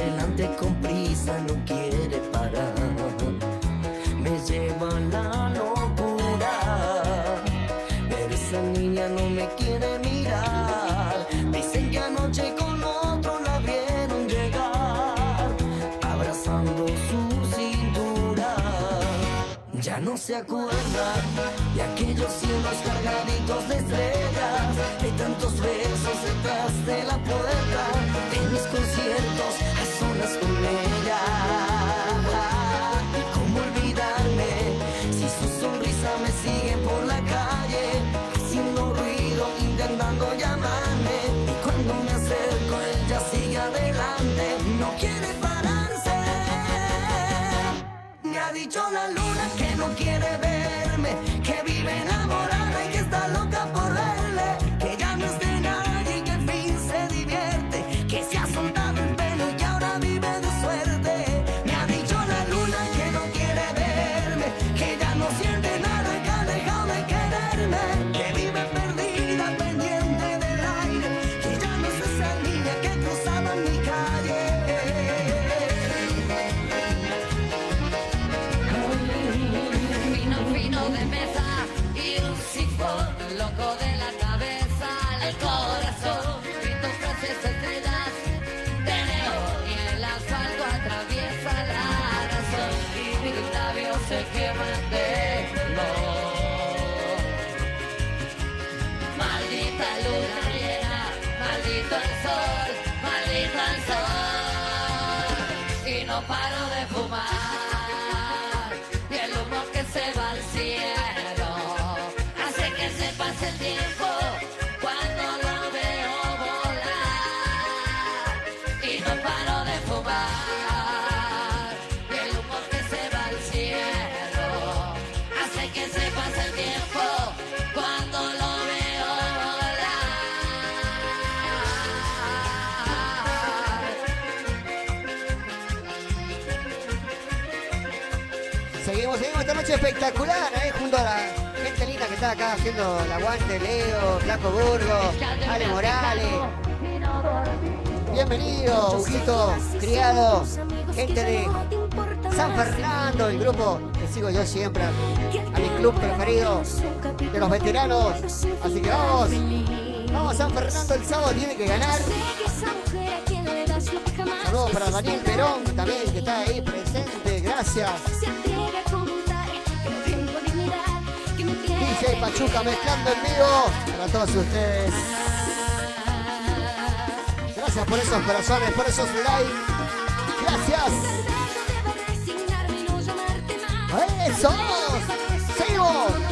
adelante con prisa, no quiere parar. Me lleva la locura, pero esa niña no me quiere mirar. Dicen que anoche con otro la vieron llegar, abrazando su cintura. Ya no se acuerda de aquellos cielos cargaditos de estrellas, de tantos besos detrás de la puerta, de mis conciertos a solas con ella. ¿Cómo olvidarme si su sonrisa me sigue por la calle, haciendo ruido, intentando llamarme? Y cuando me acerco, ella sigue adelante, no quiere pararse. Me ha dicho la luna que no quiere verme, que vive se va al cielo, hace que se pase el tiempo. noche espectacular, ¿eh? junto a la gente linda que está acá haciendo La aguante, Leo, Flaco Burgo, Ale Morales. Bienvenido, Ujito, criado, gente de San Fernando, el grupo que sigo yo siempre, a mi club preferido de los veteranos. Así que vamos, vamos, San Fernando el sábado tiene que ganar. Saludos para Daniel Perón también, que está ahí presente, gracias. DJ Pachuca mezclando en vivo para todos ustedes. Gracias por esos corazones, por esos likes. Gracias. ¡Eso! ¡Seguimos!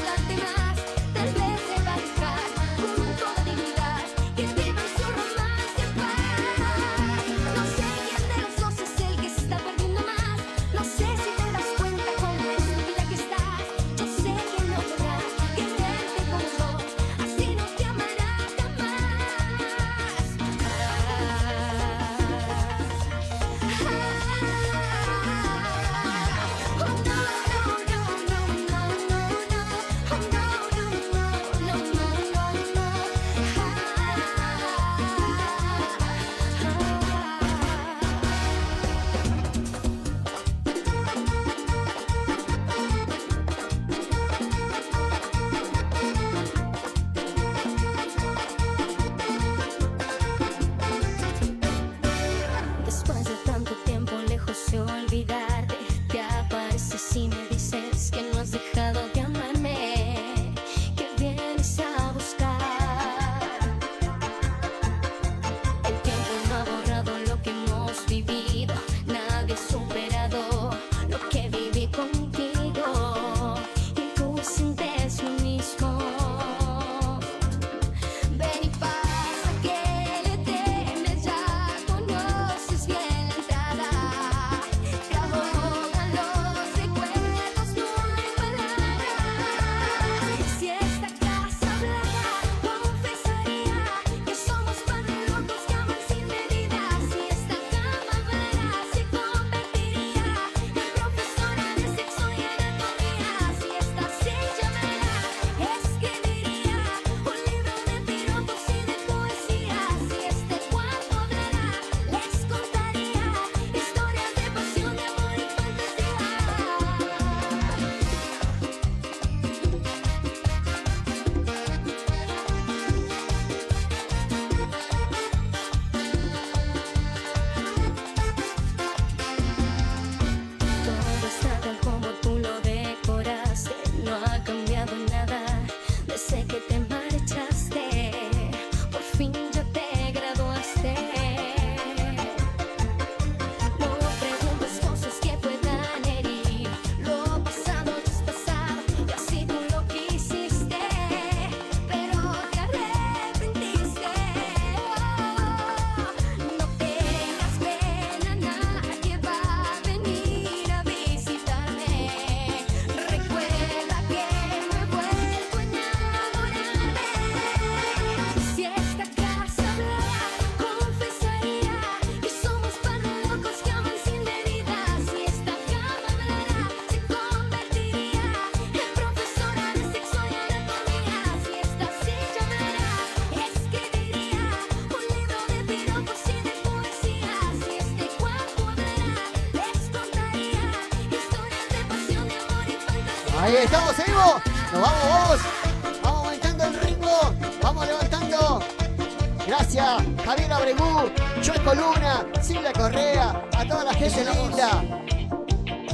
Coluna, Silvia Correa, a toda la gente linda.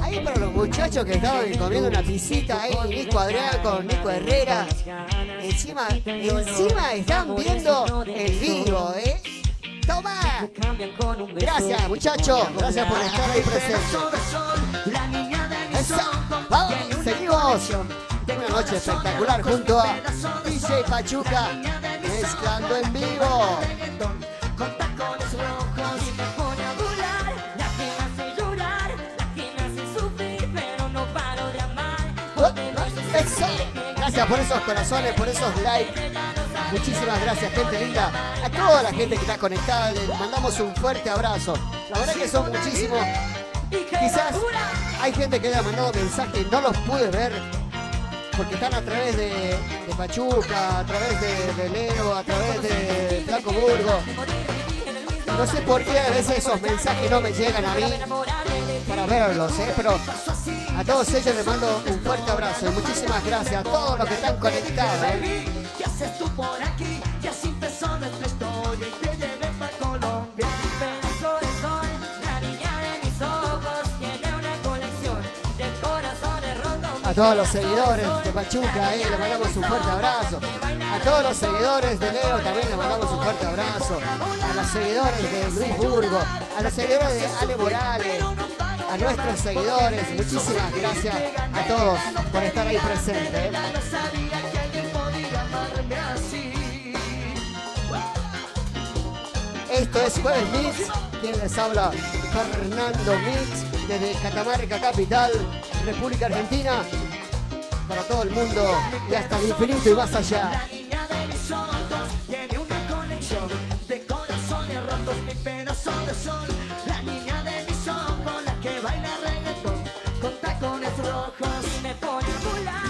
Ahí para los muchachos que estaban comiendo una pisita ahí, Nico Adrián con Nico Herrera. Encima, encima están viendo el vivo, ¿eh? ¡Toma! Gracias, muchachos. Gracias por estar ahí presentes. Vamos, seguimos. Una noche espectacular junto a DJ Pachuca, mezclando en vivo. Por esos corazones, por esos likes. Muchísimas gracias, gente linda. A toda la gente que está conectada, les mandamos un fuerte abrazo. La verdad que son muchísimos. Quizás hay gente que haya mandado mensajes, no los pude ver, porque están a través de, Pachuca, a través de, Leo, a través de Flaco Burgo. No sé por qué a veces esos mensajes no me llegan a mí para verlos, ¿eh? pero a todos ellos les mando un fuerte abrazo y muchísimas gracias a todos los que están conectados. ¿eh? A todos los seguidores de Pachuca, eh, les mandamos un fuerte abrazo. A todos los seguidores de Leo también les mandamos un fuerte abrazo. A los seguidores de Luis Burgo, a los seguidores de Ale Morales, a nuestros seguidores, muchísimas gracias a todos por estar ahí presentes. Esto es Jueves Mix, quien les habla Fernando Mix desde Catamarca Capital, República Argentina, para todo el mundo y hasta el infinito y más allá. Tiene una conexión de corazones rotos rojos Y me pone a volar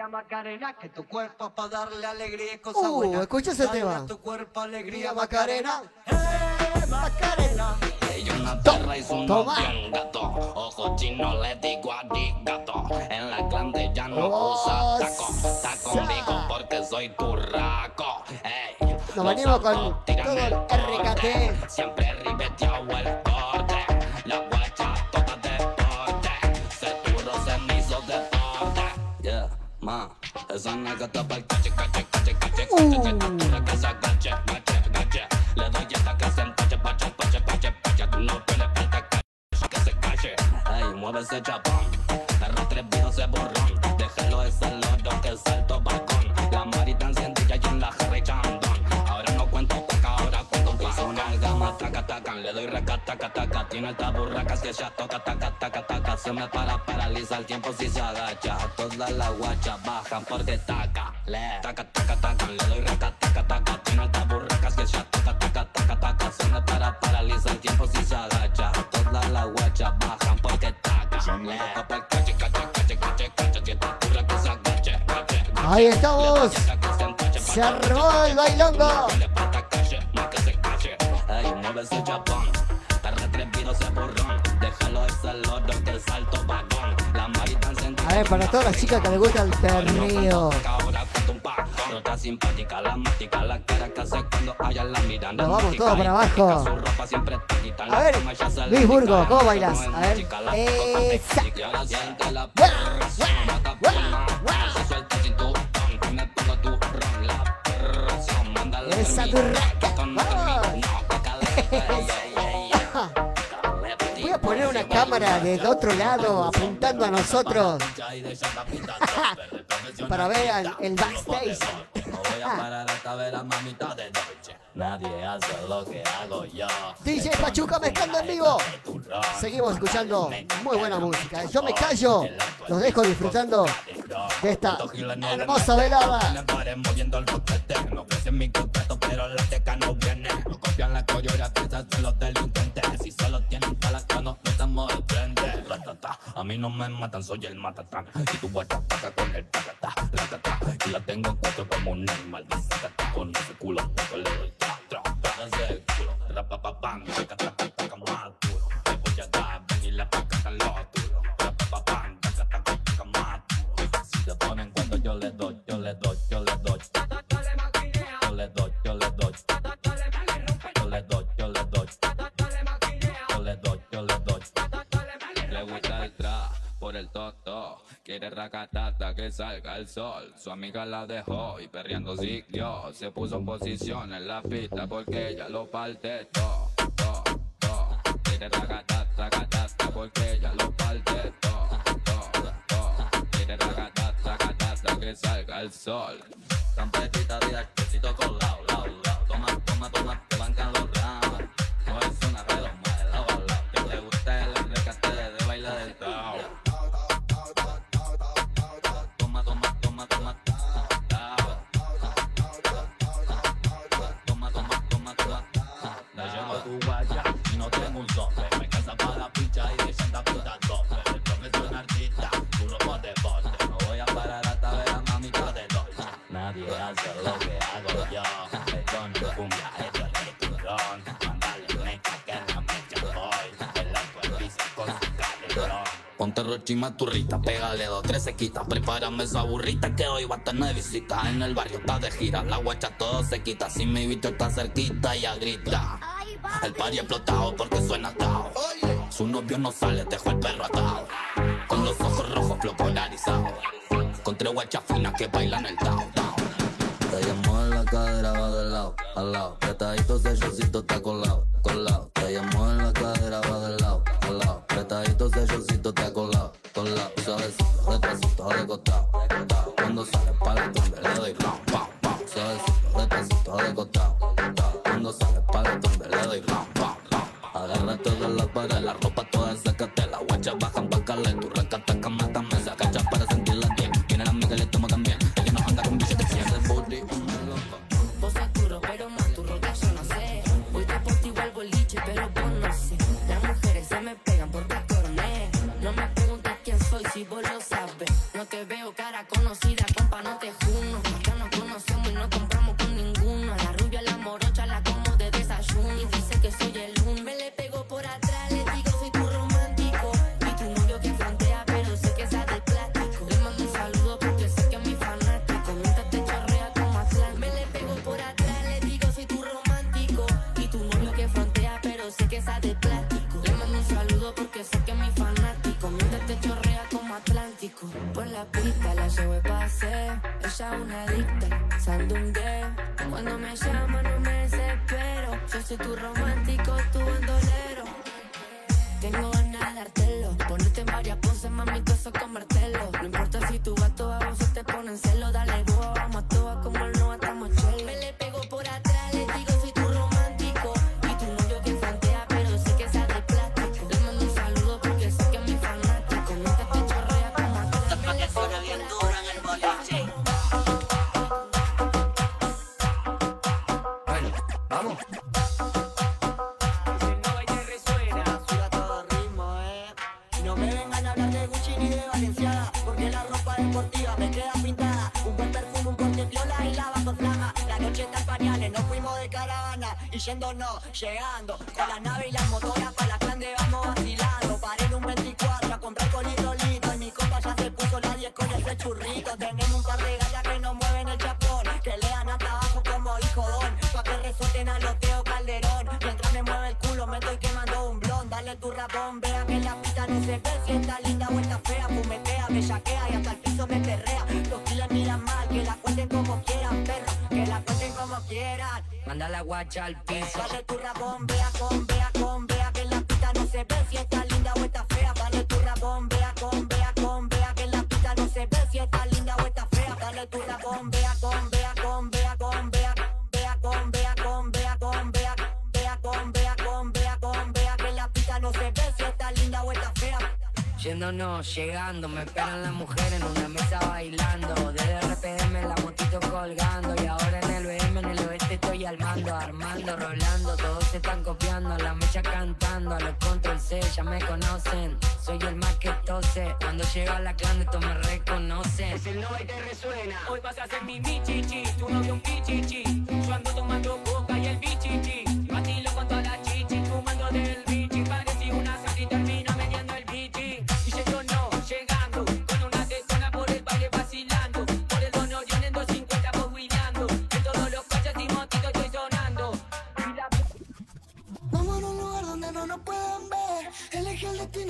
alegría Macarena, que tu cuerpo para darle alegría y cosas Uh, buenas. escucha ese Dale tema. a Tu cuerpo alegría Macarena. Macarena. Ella una perra y su Toma. novio un gato. Ojo chino le digo arigato. En la grande ya no Oh, usa taco. Está conmigo porque soy turraco. Ey, Nos venimos con todo el RKT. Siempre ribeteado el corte. Mueve ese chapón. El atrevido se borrón. Le doy raca, taca, taca. Tiene esta burraca que ya toca, taca, taca, taca. Se me para, paraliza el tiempo si se agacha. Todas las guachas bajan porque taca. Le taca, taca, taca. Le doy raca, taca, taca. Tiene esta burraca que ya toca, taca, taca, taca. Se me para, paraliza el tiempo si se agacha. Todas las guachas bajan porque taca. Le. Ahí estamos. Se armó el bailongo. Ey, mueve ese chapón. Está retrepido ese borrón. Déjalo ese lodo que el salto vagón. La marita encendida. A ver, para todas las chicas que les gusta el perreo. Ahora cuento un paco. No está simpática, la mática, la cara que hace cuando haya la miranda. Nos vamos todos para abajo. A ver, Luis Burgo, ¿cómo la bailas? A ver. Esa. Tu Voy a poner una cámara del otro lado apuntando a nosotros para ver el backstage. Nadie hace lo que hago yo. DJ Pachuca mezclando en vivo. Seguimos escuchando muy buena música. Yo me callo. Los dejo disfrutando de esta hermosa velada. Pero la coreografía de los delincuentes. Si solo tienen palas, que no estamos de frente. Ratata, A mí no me matan, soy el matatán. Y tu guacha paga con el tacata, ratata. Y la tengo en cuatro como un animal de. Con ese culo, le doy tra, tra, ese culo. Rapapapam, taca, taca, por el toto. Quiere racatata que salga el sol. Su amiga la dejó y perreando siguió. Se puso en posición en la pista porque ella lo parte todo. To, to. Quiere racatata, racatata porque ella lo parte todo. To, Quiere racatata, racatata que salga el sol. Trompetita directecito colado, lao, lao. Toma, toma, toma, te bancan los rocha y maturrita. Pégale dos, tres se quita. Prepárame esa burrita que hoy va a tener visita. En el barrio está de gira, la guacha todo se quita. Si mi bicho está cerquita, ya grita. El party explotado porque suena atado. Su novio no sale, dejó el perro atado. Con los ojos rojos, flow polarizado. Con tres guachas finas que bailan el tao, tao. Te llamó en la cadera, va de lado, al lado. Apretadito, sellocito, está colado, colado. bombea, que la pista no se ve, si está linda o está fea, fumetea, bellaquea y hasta el piso me perrea. Los killers miran mal, que la cuenten como quieran, perro, que la cuenten como quieran. Manda la guacha al piso. Dale tu bombea, bombea, bombea, que la pista no se ve, si está esperándonos, llegando. Me esperan las mujeres en una mesa bailando. Desde RPM la motito colgando. Y ahora en el BM, en el oeste estoy al mando. Armando, rolando, todos se están copiando. La mecha cantando, a los control C, ya me conocen. Soy el más que tose. Cuando llego a la clan, esto me reconocen. Es el no y te resuena. Hoy vas a ser mi bichichi, tu novio un bichichi. Yo ando tomando coca y el bichichi. Batilo con toda la chichi, fumando del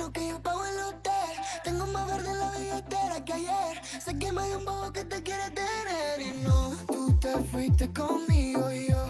que yo pago el hotel. Tengo más verde en la billetera que ayer. Sé que me hay un bobo que te quiere tener. Y no, tú te fuiste conmigo y yo.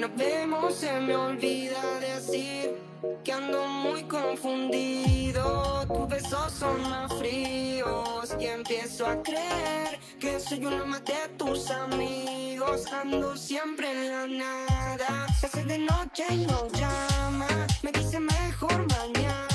nos vemos se me olvida decir que ando muy confundido. Tus besos son más fríos y empiezo a creer que soy uno más de tus amigos. Ando siempre en la nada. Se hace de noche y no llama. Me dice mejor mañana.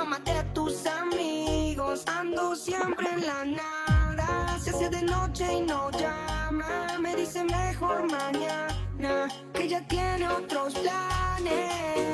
no maté a tus amigos. Ando siempre en la nada. Se hace de noche y no llama. Me dice mejor mañana que ya tiene otros planes.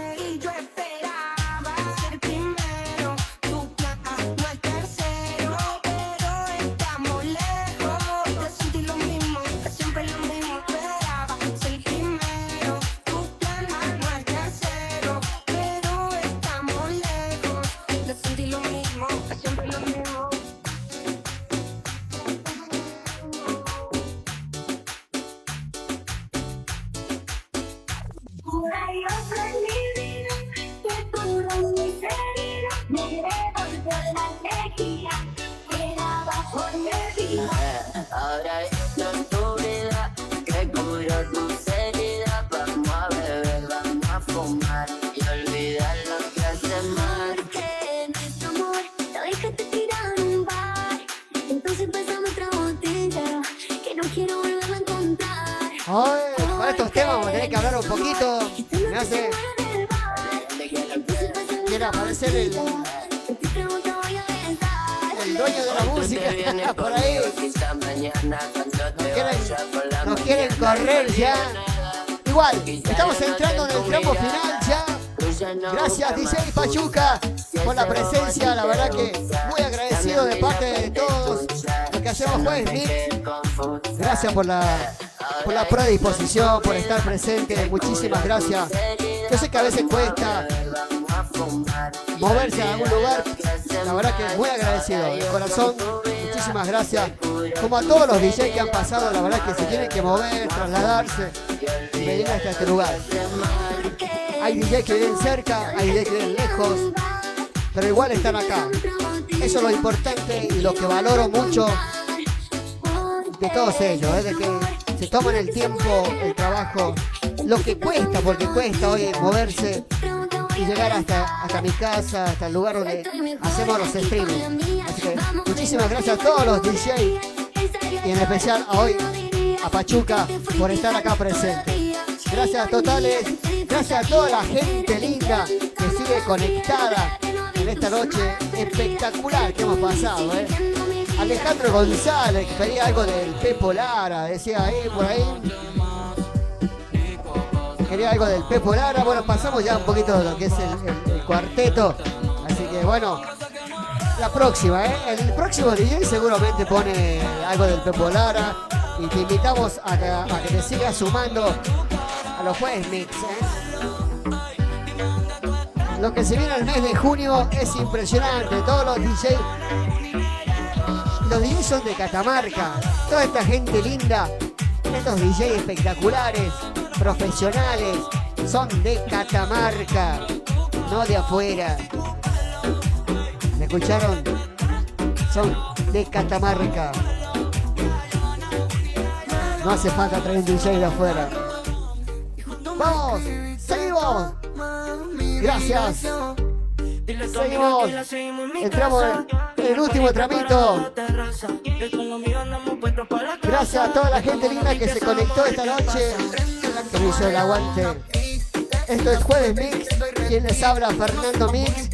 Juez Mix. Gracias por la, por la predisposición, por estar presente. Muchísimas gracias. Yo sé que a veces cuesta moverse a algún lugar. La verdad que muy agradecido. De corazón, muchísimas gracias. Como a todos los DJs que han pasado, la verdad que se tienen que mover, trasladarse, y venir hasta este lugar. Hay DJs que vienen cerca, hay DJs que vienen lejos, pero igual están acá. Eso es lo importante y lo que valoro mucho de todos ellos, ¿eh? de que se toman el tiempo, el trabajo, lo que cuesta, porque cuesta hoy moverse y llegar hasta, hasta mi casa, hasta el lugar donde hacemos los streaming. Así que muchísimas gracias a todos los DJs y en especial a hoy a Pachuca por estar acá presente. Gracias totales, gracias a toda la gente linda que sigue conectada en esta noche espectacular que hemos pasado. ¿eh? Alejandro González, que pedía algo del Pepo Lara, decía ahí por ahí. Quería algo del Pepo Lara. Bueno, pasamos ya un poquito de lo que es el cuarteto. Así que bueno, la próxima, ¿eh? El próximo DJ seguramente pone algo del Pepo Lara. Y te invitamos a que, a que te sigas sumando a los jueves mix, ¿eh? Lo que se viene el mes de junio es impresionante. Todos los DJs los DJs son de Catamarca. Toda esta gente linda, estos DJs espectaculares, profesionales, son de Catamarca, no de afuera. ¿Me escucharon? Son de Catamarca. No hace falta traer un DJ de afuera. ¡Vamos! ¡Seguimos! Gracias. Seguimos. Entramos en el último tramito. Gracias a toda la gente linda que se conectó esta noche. Que me hizo el aguante. Esto es Jueves Mix. Quien les habla, Fernando Mix.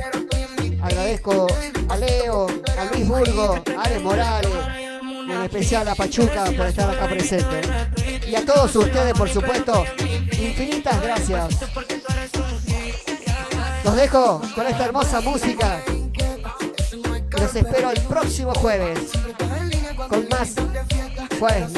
Agradezco a Leo, a Luis Burgo, a Ale Morales, y en especial a Pachuca por estar acá presente. Y a todos ustedes, por supuesto, infinitas gracias. Los dejo con esta hermosa música. Los espero el próximo jueves con más Jueves.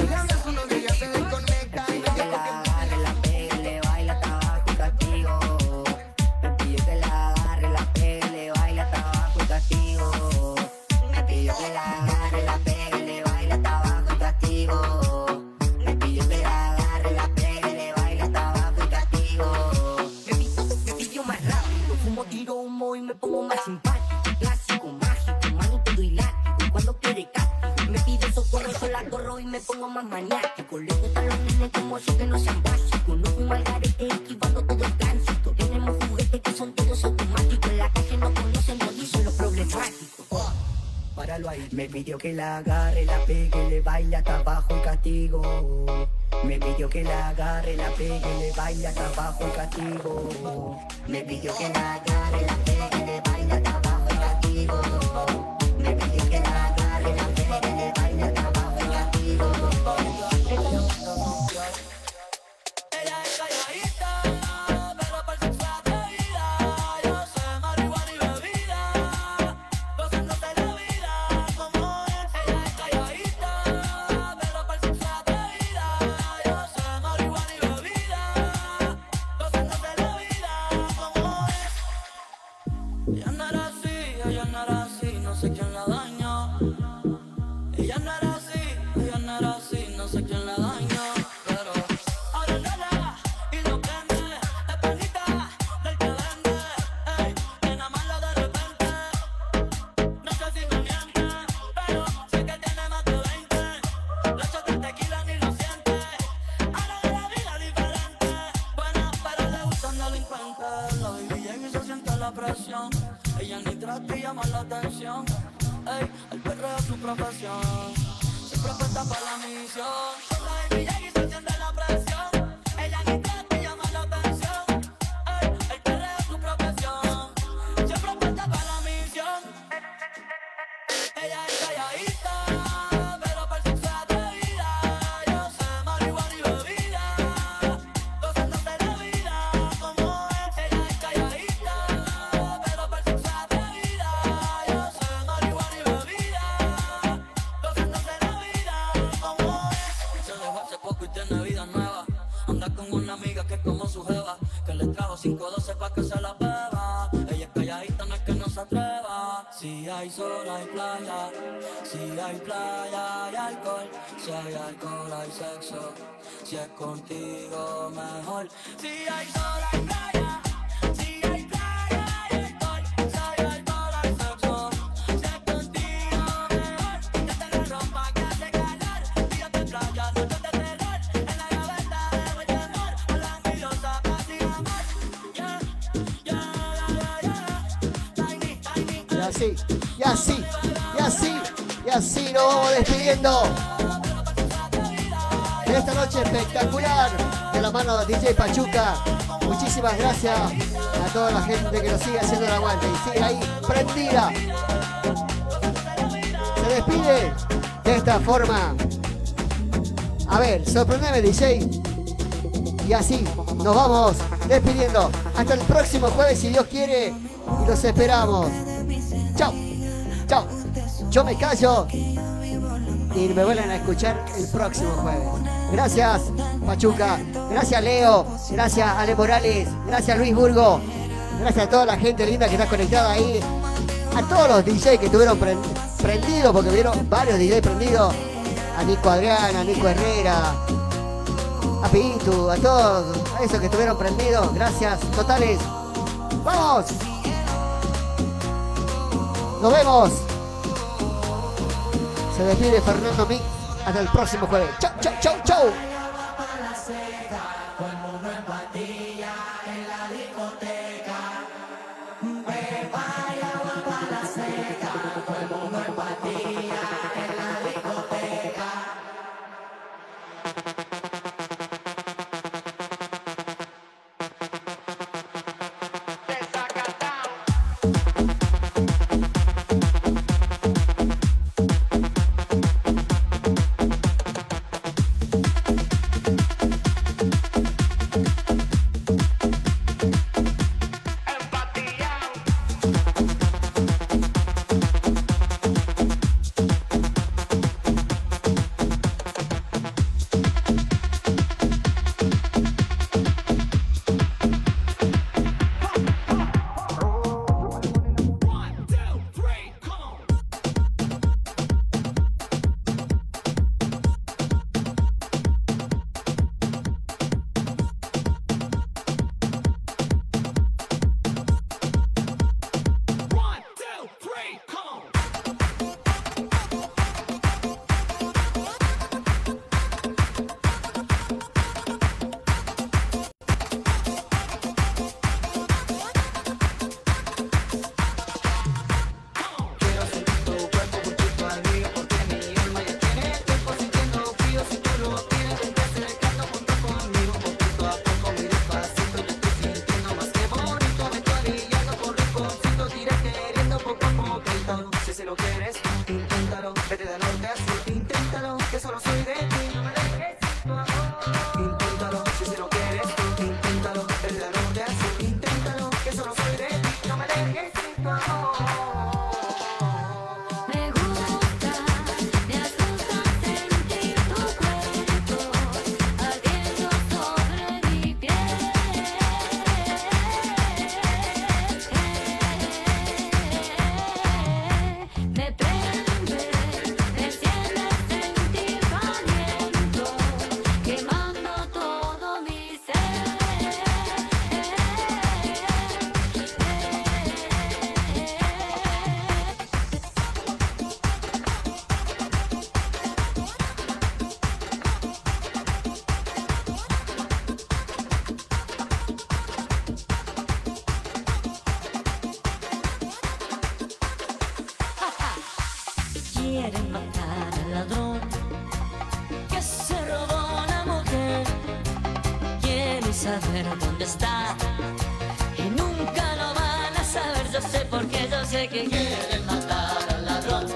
Que no sean básicos. No fumo al garete, esquivando todo el tránsito. Tenemos juguetes que son todos automáticos. En la calle no conocen lo dicen los problemáticos. Páralo ahí. Me pidió que la agarre, la pegue, le baile hasta abajo el castigo. Me pidió que la agarre, la pegue, le baile hasta abajo el castigo. Me pidió que la agarre, la pegue, de esta noche espectacular de la mano de DJ Pachuca. Muchísimas gracias a toda la gente que nos sigue haciendo el aguante y sigue ahí prendida. Se despide de esta forma. A ver, sorprendeme DJ. Y así nos vamos despidiendo. Hasta el próximo jueves si Dios quiere. Y los esperamos. Chao. Chao. Yo me callo. Y me vuelven a escuchar el próximo jueves. Gracias, Pachuca. Gracias, Leo. Gracias, Ale Morales. Gracias, Luis Burgo. Gracias a toda la gente linda que está conectada ahí. A todos los DJs que estuvieron pren- prendidos, porque vieron varios DJs prendidos. A Nico Adrián, a Nico Herrera, a Pitu, a todos, a esos que estuvieron prendidos. Gracias, totales. ¡Vamos! Nos vemos. Se despide Fernando Mix. Hasta el próximo jueves. Chau, chau, chau, chau.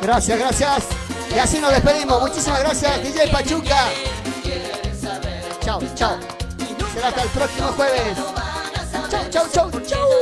Gracias, gracias. Y así nos despedimos. Muchísimas gracias, DJ Pachuca. Chao, chao. Será hasta el próximo jueves. Chau, chau, chau, Porque